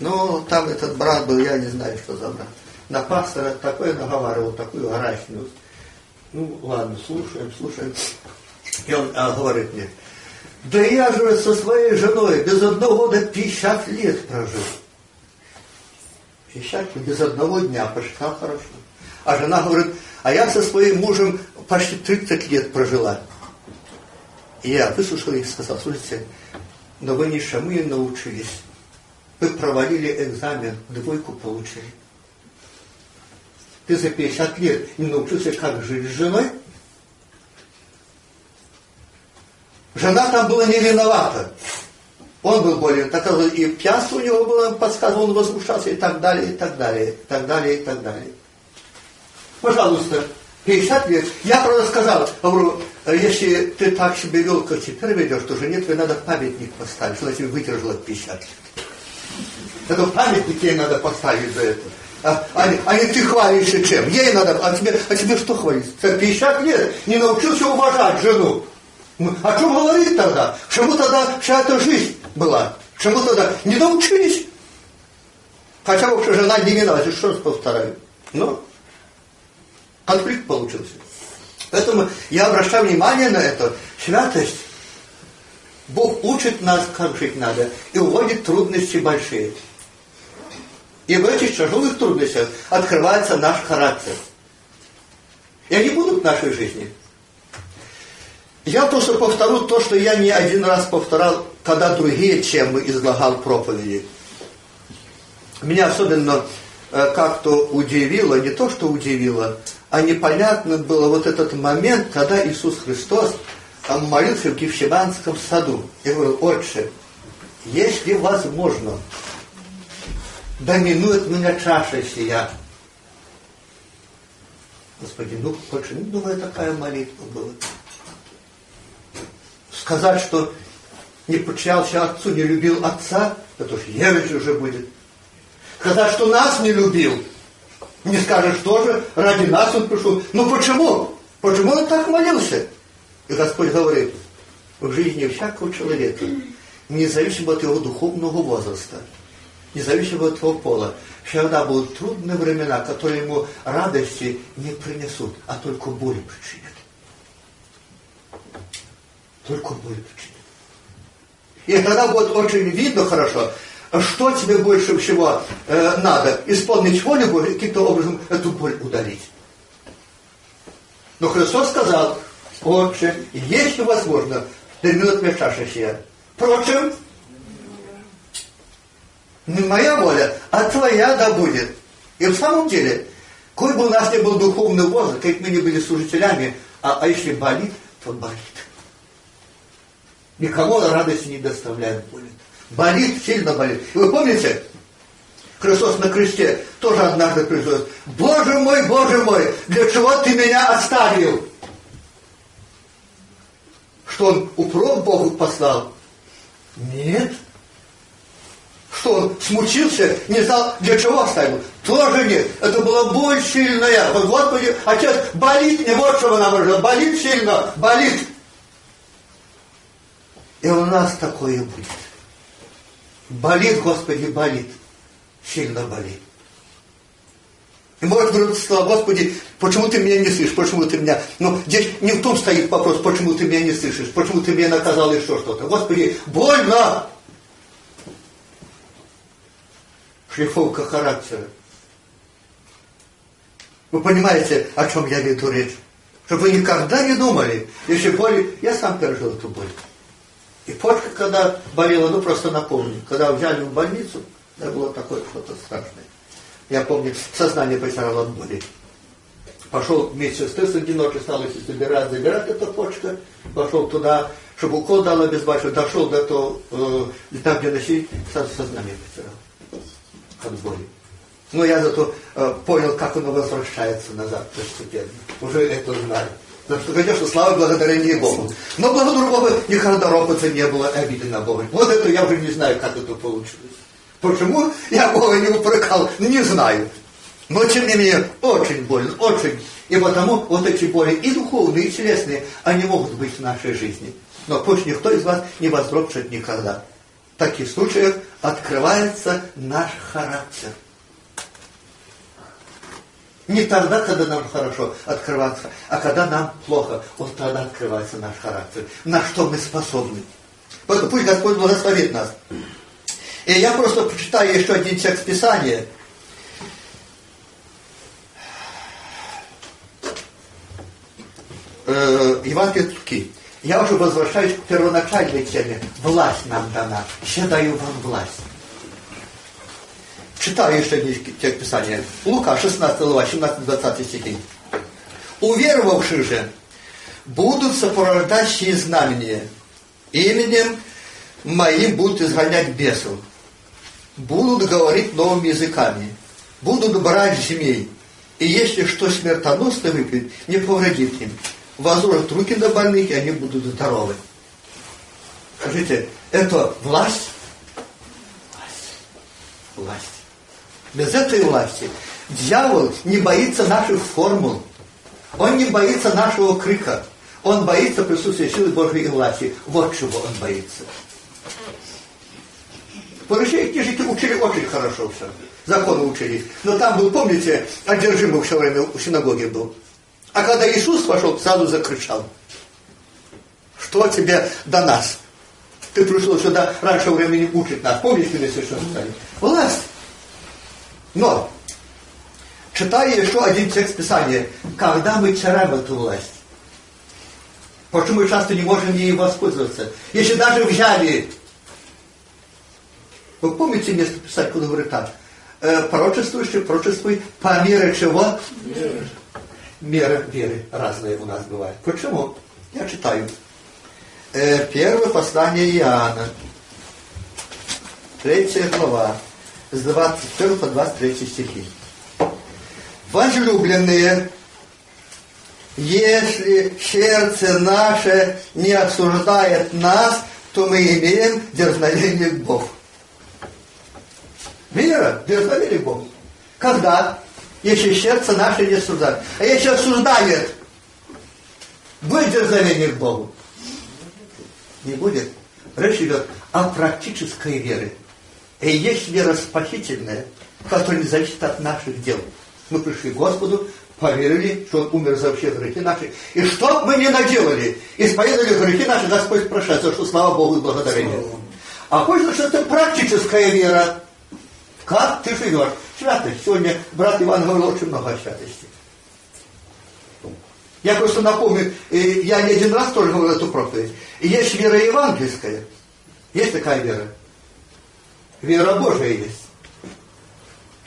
Ну, там этот брат был, я не знаю, что за брат. На пастора такое наговаривал, такую горячную. Ну, ладно, слушаем, слушаем. И он а, говорит мне, да я же со своей женой без одного года 50 лет прожил. 50 без одного дня посчитал хорошо. А жена говорит, а я со своим мужем почти 30 лет прожила. И я выслушал и сказал, слушайте, но вы не шамы научились. Вы провалили экзамен, двойку получили. Ты за 50 лет не научился, как жить с женой? Жена там была не виновата. Он был болен, так и пьянство у него было, подсказывал, он возмущался и так далее, и так далее, и так далее, и так далее. Пожалуйста, 50 лет. Я правда сказал, говорю, если ты так себя вел, как теперь ведешь, то жене твоей надо памятник поставить, что она тебе выдержала 50 лет. Это памятник ей надо поставить за это. А, а, а не ты хвалишься чем? Ей надо, а тебе, а тебе что хвалить? За 50 лет не научился уважать жену. Ну, о чем говорить тогда? Чему тогда вся эта жизнь была? Чему тогда? Не научились. Хотя вообще жена не виновата, что раз повторяю. Но конфликт получился. Поэтому я обращаю внимание на это. Святость. Бог учит нас, как жить надо, и уводит трудности большие. И в этих тяжелых трудностях открывается наш характер. И они будут в нашей жизни. Я просто повторю то, что я не один раз повторял, когда другие темы излагал проповеди. Меня особенно э, как-то удивило, не то, что удивило, а непонятно было вот этот момент, когда Иисус Христос молился в Гефсиманском саду. И говорил, Отче, если возможно, доминует меня чаша сия. Господи, ну почему, думаю, такая молитва была? сказать, что не подчинялся отцу, не любил отца, это уж ересь уже будет. Сказать, что нас не любил, не скажешь тоже, ради нас он пришел. Ну почему? Почему он так молился? И Господь говорит, в жизни всякого человека, независимо от его духовного возраста, независимо от его пола, всегда будут трудные времена, которые ему радости не принесут, а только боль причинят только будет учить. И тогда будет очень видно хорошо, что тебе больше всего э, надо. Исполнить волю каким-то образом эту боль удалить. Но Христос сказал, Отче, если возможно, примет мне чаша сия. Впрочем, не моя воля, а твоя да будет. И в самом деле, какой бы у нас ни был духовный возраст, как мы не были служителями, а, а если болит, то болит. Никому радости не доставляет болит. Болит, сильно болит. И вы помните, Христос на кресте тоже однажды произнес, Боже мой, Боже мой, для чего ты меня оставил? Что он упрок Богу послал? Нет. Что он смутился, не знал, для чего оставил? Тоже нет. Это была боль сильная. Господи, отец, болит не вот что нам нужно. Болит сильно, болит. И у нас такое будет. Болит, Господи, болит. Сильно болит. И может быть слова, Господи, почему ты меня не слышишь, почему ты меня... Ну, здесь не в том стоит вопрос, почему ты меня не слышишь, почему ты меня наказал еще что-то. Господи, больно! Шлифовка характера. Вы понимаете, о чем я веду речь? Чтобы вы никогда не думали, если боли, я сам пережил эту боль. И почка, когда болела, ну просто напомню, когда взяли в больницу, это было такое что-то страшное. Я помню, сознание потеряло от боли. Пошел с медсестры среди ночи, стал их забирать, забирать эту почку. пошел туда, чтобы укол дал обезбольшивание, дошел до того, э, там, где носили, сознание потерял от боли. Но я зато э, понял, как оно возвращается назад постепенно. Уже это знаю. Потому что, конечно, слава благодарение Богу. Но благодарю Богу никогда ропота не было обиды на Бога. Вот это я уже не знаю, как это получилось. Почему я Бога не упрекал, не знаю. Но, тем не менее, очень больно, очень. И потому вот эти боли и духовные, и телесные, они могут быть в нашей жизни. Но пусть никто из вас не возропшит никогда. Таких случаях открывается наш характер. Не тогда, когда нам хорошо открываться, а когда нам плохо. Вот тогда открывается наш характер. На что мы способны. Поэтому пусть Господь благословит нас. И я просто прочитаю еще один текст Писания. Э, Евангелие Луки. Я уже возвращаюсь к первоначальной теме. Власть нам дана. Я даю вам власть. Читаю еще текст Писания. Лука, 16 глава, 17-20 стихи. Уверовавшие же будут сопровождающие знамения. Именем моим будут изгонять бесов. Будут говорить новыми языками. Будут брать змей. И если что смертоносно выпьют, не повредит им. Возложат руки на больных, и они будут здоровы. Скажите, это власть? Власть. Власть. Без этой власти дьявол не боится наших формул. Он не боится нашего крика. Он боится присутствия силы Божьей и власти. Вот чего он боится. Поручей книжники учили очень хорошо все. Законы учили. Но там был, помните, одержимый все время в синагоге был. А когда Иисус пошел, сразу закричал. Что тебе до нас? Ты пришел сюда раньше времени учить нас. Помнишь, мы совершенно сказали? Власть. Но, читая еще один текст Писания, когда мы теряем эту власть, почему мы часто не можем ей воспользоваться? Если даже взяли, вы помните место Писания, куда говорит так, э, пророчествующий пророчествует по мере чего? Мера. Мера веры разные у нас бывают. Почему? Я читаю. Э, первое послание Иоанна, третья глава с 21 по 23 стихи. Возлюбленные, если сердце наше не осуждает нас, то мы имеем дерзновение к Богу. Вера, дерзновение к Богу. Когда? Если сердце наше не осуждает. А если осуждает, будет дерзновение к Богу? Не будет. Речь идет о практической вере. И есть вера спасительная, которая не зависит от наших дел. Мы пришли к Господу, поверили, что Он умер за все грехи наши. И что мы не наделали, исповедовали грехи наши, Господь прощает, за что слава Богу и благодарение. А хочется, что это практическая вера. Как ты живешь? Святость. Сегодня брат Иван говорил очень много о святости. Я просто напомню, я не один раз тоже говорил эту проповедь. Есть вера евангельская. Есть такая вера. Вера Божия есть.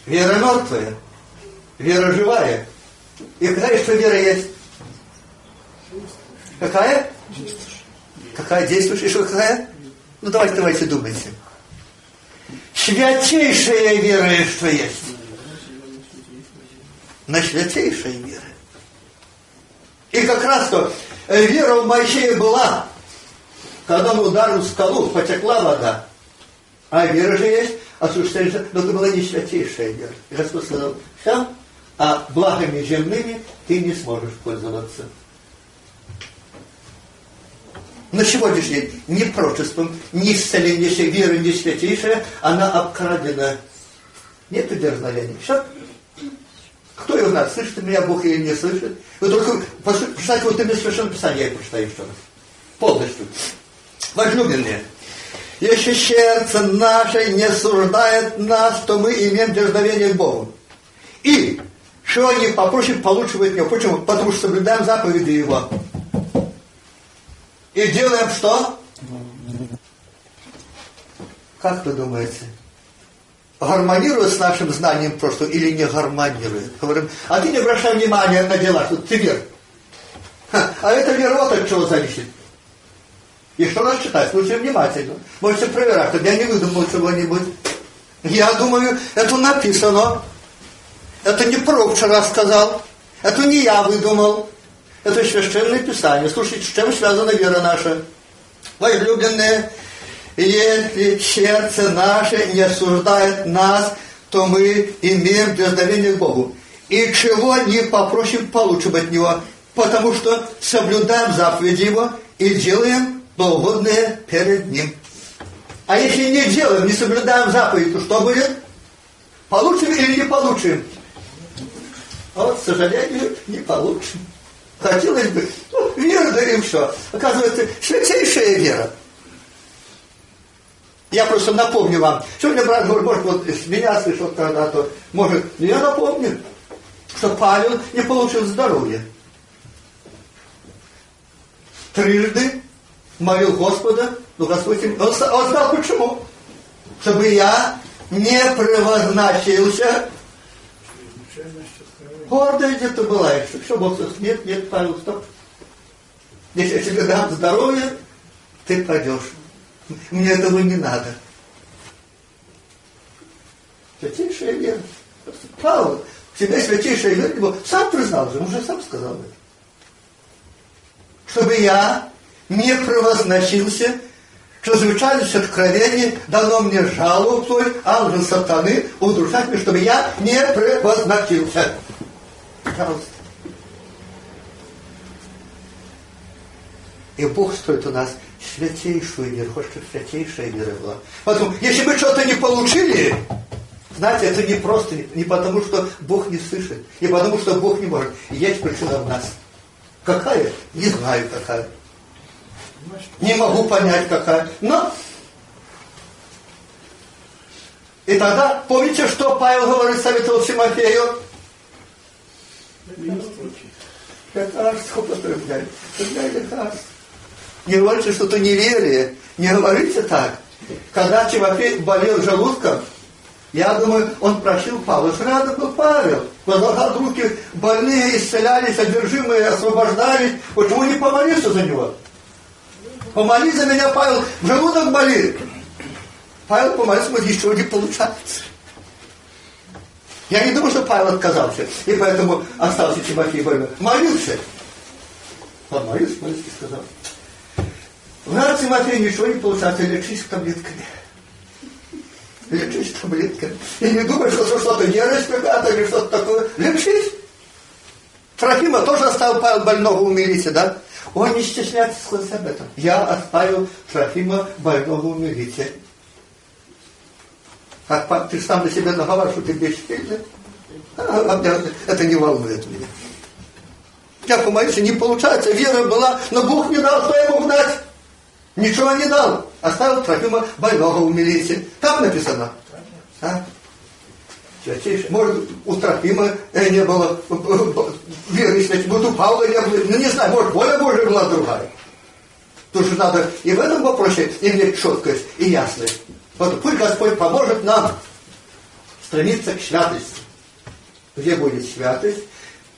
Вера мертвая. Вера живая. И какая что вера есть? Какая? Какая действующая? Что какая? Ну давайте, давайте думайте. Святейшая вера, что есть. На святейшая вера. И как раз то э, вера у Моисея была, когда он ударил скалу, потекла вода. А вера же есть, осуществляется, но это была не святейшая вера. И Господь сказал, все, а благами земными ты не сможешь пользоваться. На сегодняшний день ни прочеством, ни исцелением, если вера не святейшая, она обкрадена. Нет дерзновения. Все. Кто его знает, слышит меня Бог или не слышит? Вы только прочитайте вот это Священное Писание, я прочитаю раз. Полностью. Возлюбленные, если сердце наше не суждает нас, то мы имеем дерзновение к Богу. И что они попросим, получим от Него. Почему? Потому что соблюдаем заповеди Его. И делаем что? Как вы думаете? Гармонирует с нашим знанием просто или не гармонирует? Говорим, а ты не обращай внимания на дела, что ты вер. А это вера вот от чего зависит. Еще раз читать, слушай внимательно. Можете проверять, чтобы я не выдумал чего-нибудь. Я думаю, это написано. Это не пророк вчера сказал. Это не я выдумал. Это священное писание. Слушайте, с чем связана вера наша? Возлюбленные, если сердце наше не осуждает нас, то мы имеем дерзновение к Богу. И чего не попросим, получим от Него, потому что соблюдаем заповеди Его и делаем благоугодное перед Ним. А если не делаем, не соблюдаем заповеди, то что будет? Получим или не получим? А вот, к сожалению, не получим. Хотелось бы, ну, вера да и все. Оказывается, святейшая вера. Я просто напомню вам. Сегодня брат может, вот меня слышал когда-то, может, я напомню, что Павел не получил здоровья. Трижды молил Господа, ну Господь, он, он знал почему. Чтобы я не превозносился. Гордость это была еще. Все, Бог сказал, нет, нет, Павел, стоп. Если я тебе дам здоровье, ты пойдешь. Мне этого не надо. Святейшая вера. Павел, в тебе святейшая вера, сам признал же, он уже сам сказал это. Чтобы я не превозносился, что звучались откровения, дано мне жалобу твой, ангел сатаны, удрушать мне, чтобы я не превозносился. Пожалуйста. И Бог строит у нас святейшую хочет, чтобы святейшая вера была. Поэтому, если мы что-то не получили, знаете, это не просто, не потому, что Бог не слышит, не потому, что Бог не может. Есть причина в нас. Какая? Не знаю какая. Не могу понять какая. Но и тогда, помните, что Павел говорит, советовал Тимофею? Лекарство употребляй. Употребляй лекарство. Не говорите что-то неверие. Не говорите так. Когда Тимофей болел желудком, я думаю, он просил Павла. Рядом был Павел. Возлагал руки, больные исцелялись, одержимые освобождались. Почему не помолиться за него? Помолись за меня, Павел, желудок болит. Павел помолился, еще не получается. Я не думаю, что Павел отказался, и поэтому остался Тимофей больной. Молился. Помолился, молился и сказал, Брат Тимофей, ничего не получается, лечись таблетками. Лечись таблетками. И не думай, что что-то нерость или что-то такое. Лечись. Трофима тоже оставил Павел больного у да? Он не стесняется сказать об этом. Я оставил Трофима больного у. Как ты сам на себя наговариваешь, что ты бессильный? А, а, это не волнует меня. Я помолился, не получается, вера была, но Бог не дал, что я мог дать? Ничего не дал. Оставил Трофима больного у милиции. Там написано. А? Может, у Трофима э, не было веры, кстати, вот у Павла не было. Ну, не знаю, может, воля Божия была другая. Тут же надо и в этом вопросе иметь четкость и ясность. Вот пусть Господь поможет нам стремиться к святости. Где будет святость,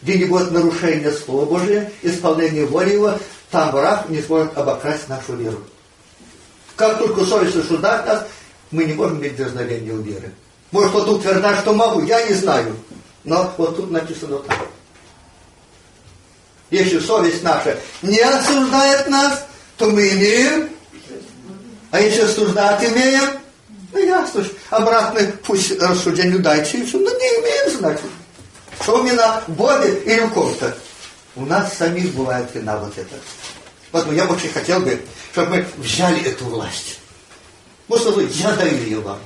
где не будет нарушения Слова Божия, исполнения воли Его, там враг не сможет обокрасть нашу веру. Как только совесть осуждает нас, мы не можем иметь дерзновения у веры. Может, кто-то утверждает, что могу, я не знаю. Но вот тут написано так. Если совесть наша не осуждает нас, то мы имеем, а если осуждать имеем, ну ясно, обратно пусть рассуждению дайте, и ну не имеем, значит. Что именно в Боге или в ком-то. У нас самих бывает вина вот это. Поэтому я очень хотел бы, чтобы мы взяли эту власть. Может быть, я даю ее вам.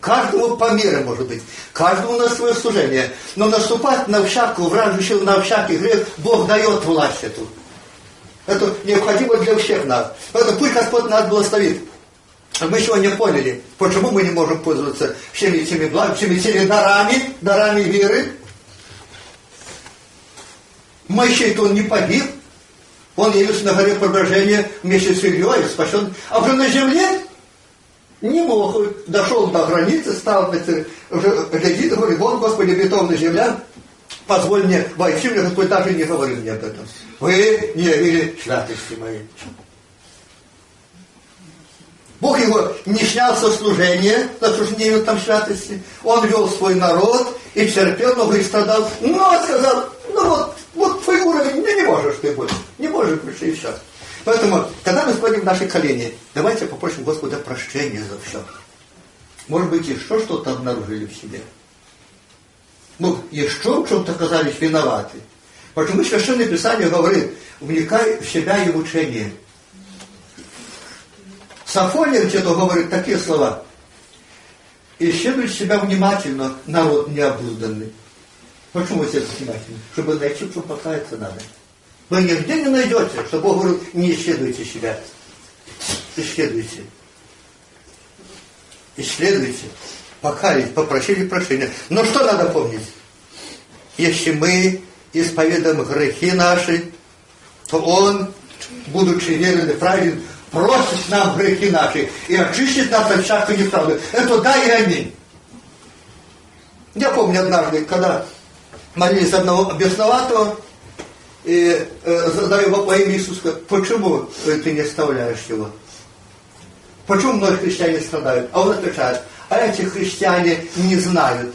Каждому по мере, может быть. Каждому на свое служение. Но наступать на всякую вражущую, на всякий грех, Бог дает власть эту. Это необходимо для всех нас. Поэтому пусть Господь нас благословит. Мы сегодня поняли, почему мы не можем пользоваться всеми этими благами, всеми этими дарами, дарами веры. Моисей-то он не погиб. Он явился на горе преображения вместе с Ильей, спасен. А уже на земле не мог. Дошел до границы, стал, уже глядит, говорит, вот, Господи, бетонная земля, позволь мне войти, мне Господь даже не говорил мне об этом. Вы не явили святости моей. Бог его не снял со служения, за служение там святости. Он вел свой народ и терпел много и страдал. Но он сказал, ну вот, вот твой уровень, ну не можешь ты больше. Не можешь больше и все. Поэтому, когда мы склоним наши колени, давайте попросим Господа прощения за все. Может быть, еще что-то обнаружили в себе. Ну, еще в чем-то оказались виноваты. Почему Священное Писание говорит, вникай в себя и в учение. Сафония где-то говорит такие слова. Исследуй себя внимательно, народ необузданный. Почему вы себя внимательны? Чтобы найти, что покаяться надо. Вы нигде не найдете, что Бог говорит, не исследуйте себя. Исследуйте. Исследуйте. Покались, попросили прощения. Но что надо помнить? Если мы исповедуем грехи наши, то Он, будучи верен и праведен, просит нам грехи наши и очистит нас от всякой неправды. Это да и аминь. Я помню однажды, когда молились одного бесноватого, и э, задаю во имя Иисуса, почему ты не оставляешь его? Почему многие христиане страдают? А он отвечает, а эти христиане не знают,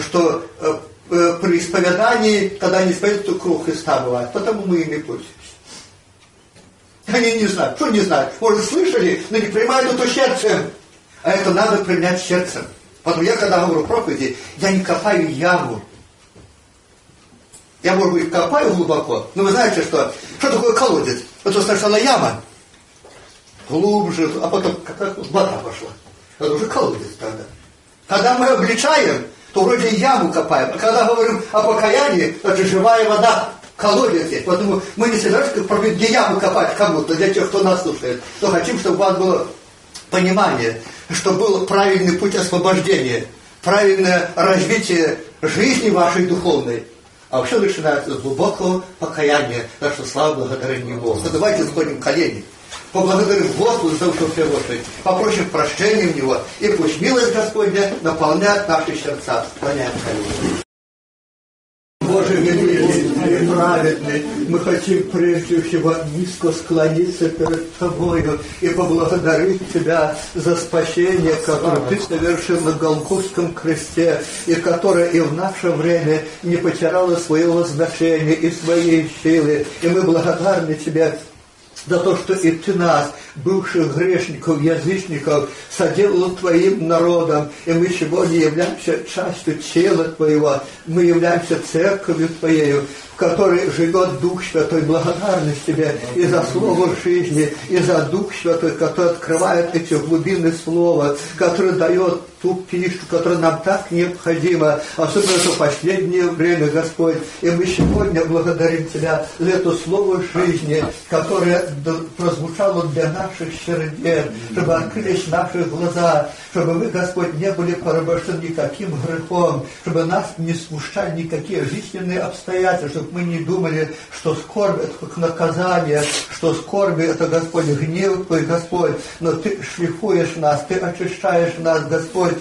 что э, э, при исповедании, когда они исповедуют, то круг Христа бывает. Потому мы ими пользуемся. Они не знают. Что не знают? Может, слышали, но не принимают это сердцем. А это надо принять сердцем. Поэтому я, когда говорю проповеди, я не копаю яму. Я, может быть, копаю глубоко, но вы знаете, что? Что такое колодец? Это сначала яма, глубже, а потом как вода пошла. Это уже колодец тогда. Когда мы обличаем, то вроде яму копаем. А когда говорим о покаянии, это живая вода колодец есть. Поэтому мы не собираемся как проповедь, где яму копать кому-то, для тех, кто нас слушает. Но хотим, чтобы у вас было понимание, что был правильный путь освобождения, правильное развитие жизни вашей духовной. А все начинается с глубокого покаяния, так что слава благодарение Богу. Ну, давайте сходим колени. Поблагодарим Господу за все Господи, попросим прощения у Него, и пусть милость Господня наполняет наши сердца. Склоняем колени. Боже великий и праведный, мы хотим прежде всего низко склониться перед Тобою и поблагодарить Тебя за спасение, которое Ты совершил на Голгофском кресте, и которое и в наше время не потеряло своего значения и своей силы. И мы благодарны Тебе за то, что и ты нас, бывших грешников, язычников, соделал Твоим народом, и мы сегодня являемся частью тела Твоего, мы являемся церковью Твоею, в которой живет Дух Святой, благодарность Тебе и за Слово жизни, и за Дух Святой, который открывает эти глубины Слова, который дает ту пищу, которая нам так необходима, особенно в последнее время, Господь. И мы сегодня благодарим Тебя за это слово жизни, которое прозвучало для наших сердец, чтобы открылись наши глаза, чтобы мы, Господь, не были порабощены никаким грехом, чтобы нас не смущали никакие жизненные обстоятельства, чтобы мы не думали, что скорбь – это как наказание, что скорбь – это, Господь, гнев Твой, Господь, но Ты шлифуешь нас, Ты очищаешь нас, Господь,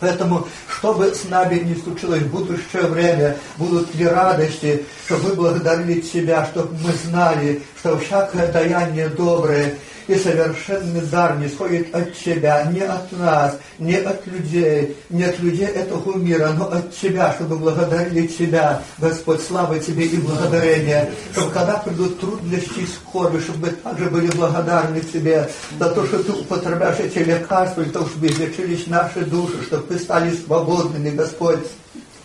Поэтому, чтобы с нами не случилось в будущее время, будут ли радости, чтобы мы благодарили Тебя, чтобы мы знали, что всякое даяние доброе и совершенный дар не сходит от Тебя, не от нас, не от людей, не от людей этого мира, но от Тебя, чтобы благодарили Тебя, Господь, слава Тебе и благодарение, чтобы когда придут трудности и скорби, чтобы мы также были благодарны Тебе за то, что Ты употребляешь эти лекарства, для того, чтобы излечились наши души, чтобы мы стали свободными, Господь.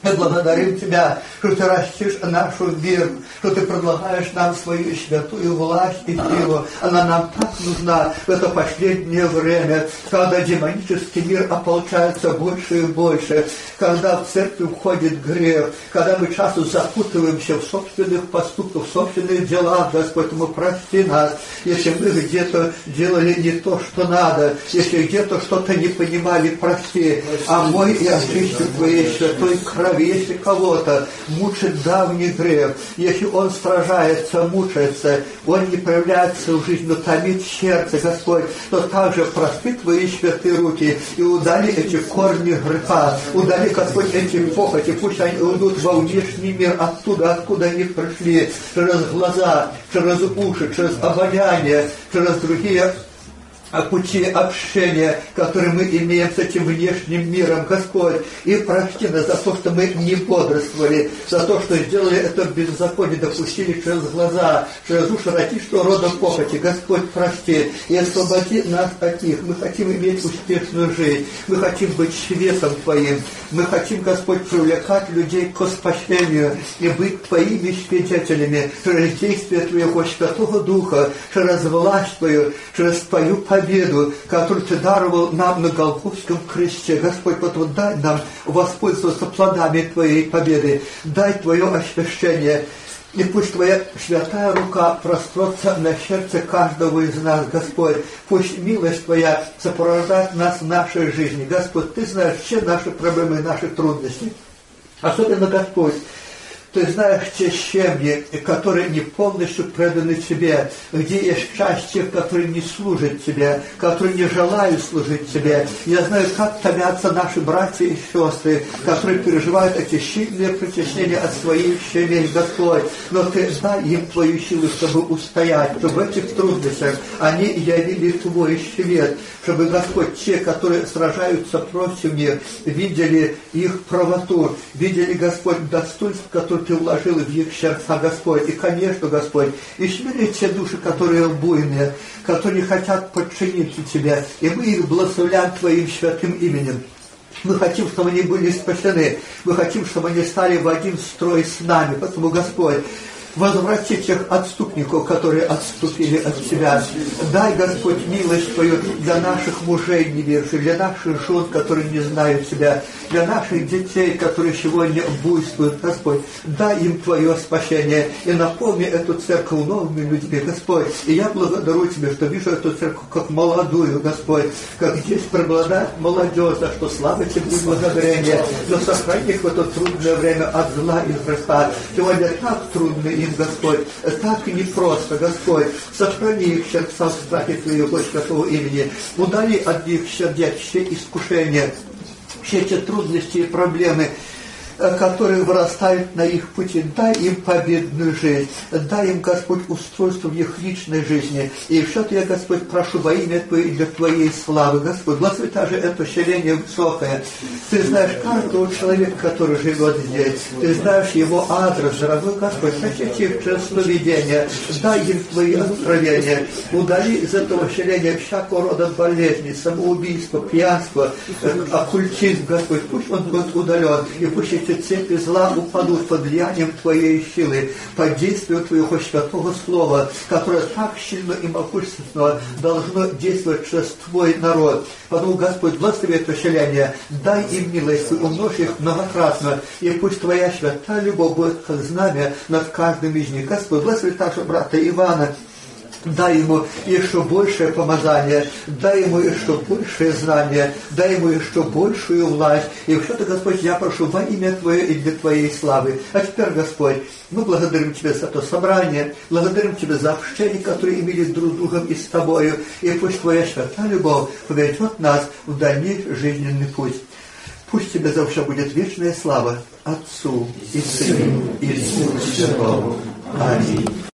Мы благодарим Тебя, что Ты растишь нашу веру, что Ты предлагаешь нам свою святую власть и силу. Она нам так нужна в это последнее время, когда демонический мир ополчается больше и больше, когда в церковь входит грех, когда мы часто запутываемся в собственных поступках, в собственных делах, Господь, мы прости нас, если мы где-то делали не то, что надо, если где-то что-то не понимали, прости, а мой и очисти Твоей святой крови если кого-то мучит давний грех, если он сражается, мучается, он не проявляется в жизни, но томит сердце, Господь, то также прости Твои святые руки и удали эти корни греха, удали, Господь, эти похоти, пусть они уйдут во внешний мир оттуда, откуда они пришли, через глаза, через уши, через обоняние, через другие пути общения, которые мы имеем с этим внешним миром, Господь. И прости нас за то, что мы не бодрствовали, за то, что сделали это беззаконие, допустили через глаза, через уши что родом похоти. Господь, прости и освободи нас от них. Мы хотим иметь успешную жизнь. Мы хотим быть светом Твоим. Мы хотим, Господь, привлекать людей к спасению и быть Твоими свидетелями через действие Твоего Святого Духа, через власть Твою, через Твою победу, которую Ты даровал нам на Голгофском кресте. Господь, вот дай нам воспользоваться плодами Твоей победы. Дай Твое освящение. И пусть Твоя святая рука прострется на сердце каждого из нас, Господь. Пусть милость Твоя сопровождает нас в нашей жизни. Господь, Ты знаешь все наши проблемы, наши трудности. Особенно, Господь, ты знаешь те семьи, которые не полностью преданы тебе, где есть часть тех, которые не служат тебе, которые не желают служить тебе. Я знаю, как томятся наши братья и сестры, которые переживают эти сильные притеснения от своих семей, Господь. Но Ты дай им Твою силу, чтобы устоять, чтобы в этих трудностях они явили Твой свет, чтобы, Господь, те, которые сражаются против них, видели их правоту, видели, Господь, достоинство, которое ты вложил в их сердца, Господь. И, конечно, Господь, и те души, которые буйные, которые хотят подчиниться Тебе, и мы их благословляем Твоим святым именем. Мы хотим, чтобы они были спасены. Мы хотим, чтобы они стали в один строй с нами. Поэтому, Господь, Возврати тех отступников, которые отступили от Тебя. Дай, Господь, милость Твою для наших мужей неверующих, для наших жен, которые не знают Тебя, для наших детей, которые сегодня буйствуют, Господь. Дай им Твое спасение и наполни эту церковь новыми людьми, Господь. И я благодарю Тебя, что вижу эту церковь как молодую, Господь, как здесь преобладает молодежь, за что слава Тебе и благодарение. Но сохрани их в это трудное время от зла и Христа. Сегодня так трудно и им, Господь, так и непросто, Господь, сохрани их сердца в страхе Твоего Святого имени, удали от них сердец все искушения, все эти трудности и проблемы, которые вырастают на их пути. Дай им победную жизнь, дай им, Господь, устройство в их личной жизни. И все-то я, Господь, прошу во имя Твое и для Твоей славы, Господь, благослови также это селение высокое. Ты знаешь каждого человека, который живет здесь. Ты знаешь его адрес, дорогой Господь, прочти их через словедение, дай им Твои откровения, удали из этого селения всякого рода болезни, самоубийство, пьянство, э, оккультизм, Господь, пусть он будет удален, и пусть эти цепи зла упадут под влиянием Твоей силы, под действием Твоего святого Слова, которое так сильно и могущественно должно действовать через Твой народ. Потому, Господь, благослови это селение, дай им милость, умножь их многократно, и пусть Твоя святая любовь будет как знамя над каждым из них. Господь, благослови также брата Ивана, дай ему еще большее помазание, дай ему еще большее знание, дай ему еще большую власть. И все-то, Господь, я прошу во имя Твое и для Твоей славы. А теперь, Господь, мы благодарим Тебя за то собрание, благодарим Тебя за общение, которое имели друг с другом и с Тобою. И пусть Твоя святая любовь поведет нас в дальнейший жизненный путь. Пусть Тебе за все будет вечная слава Отцу и Сыну и Святому. Аминь.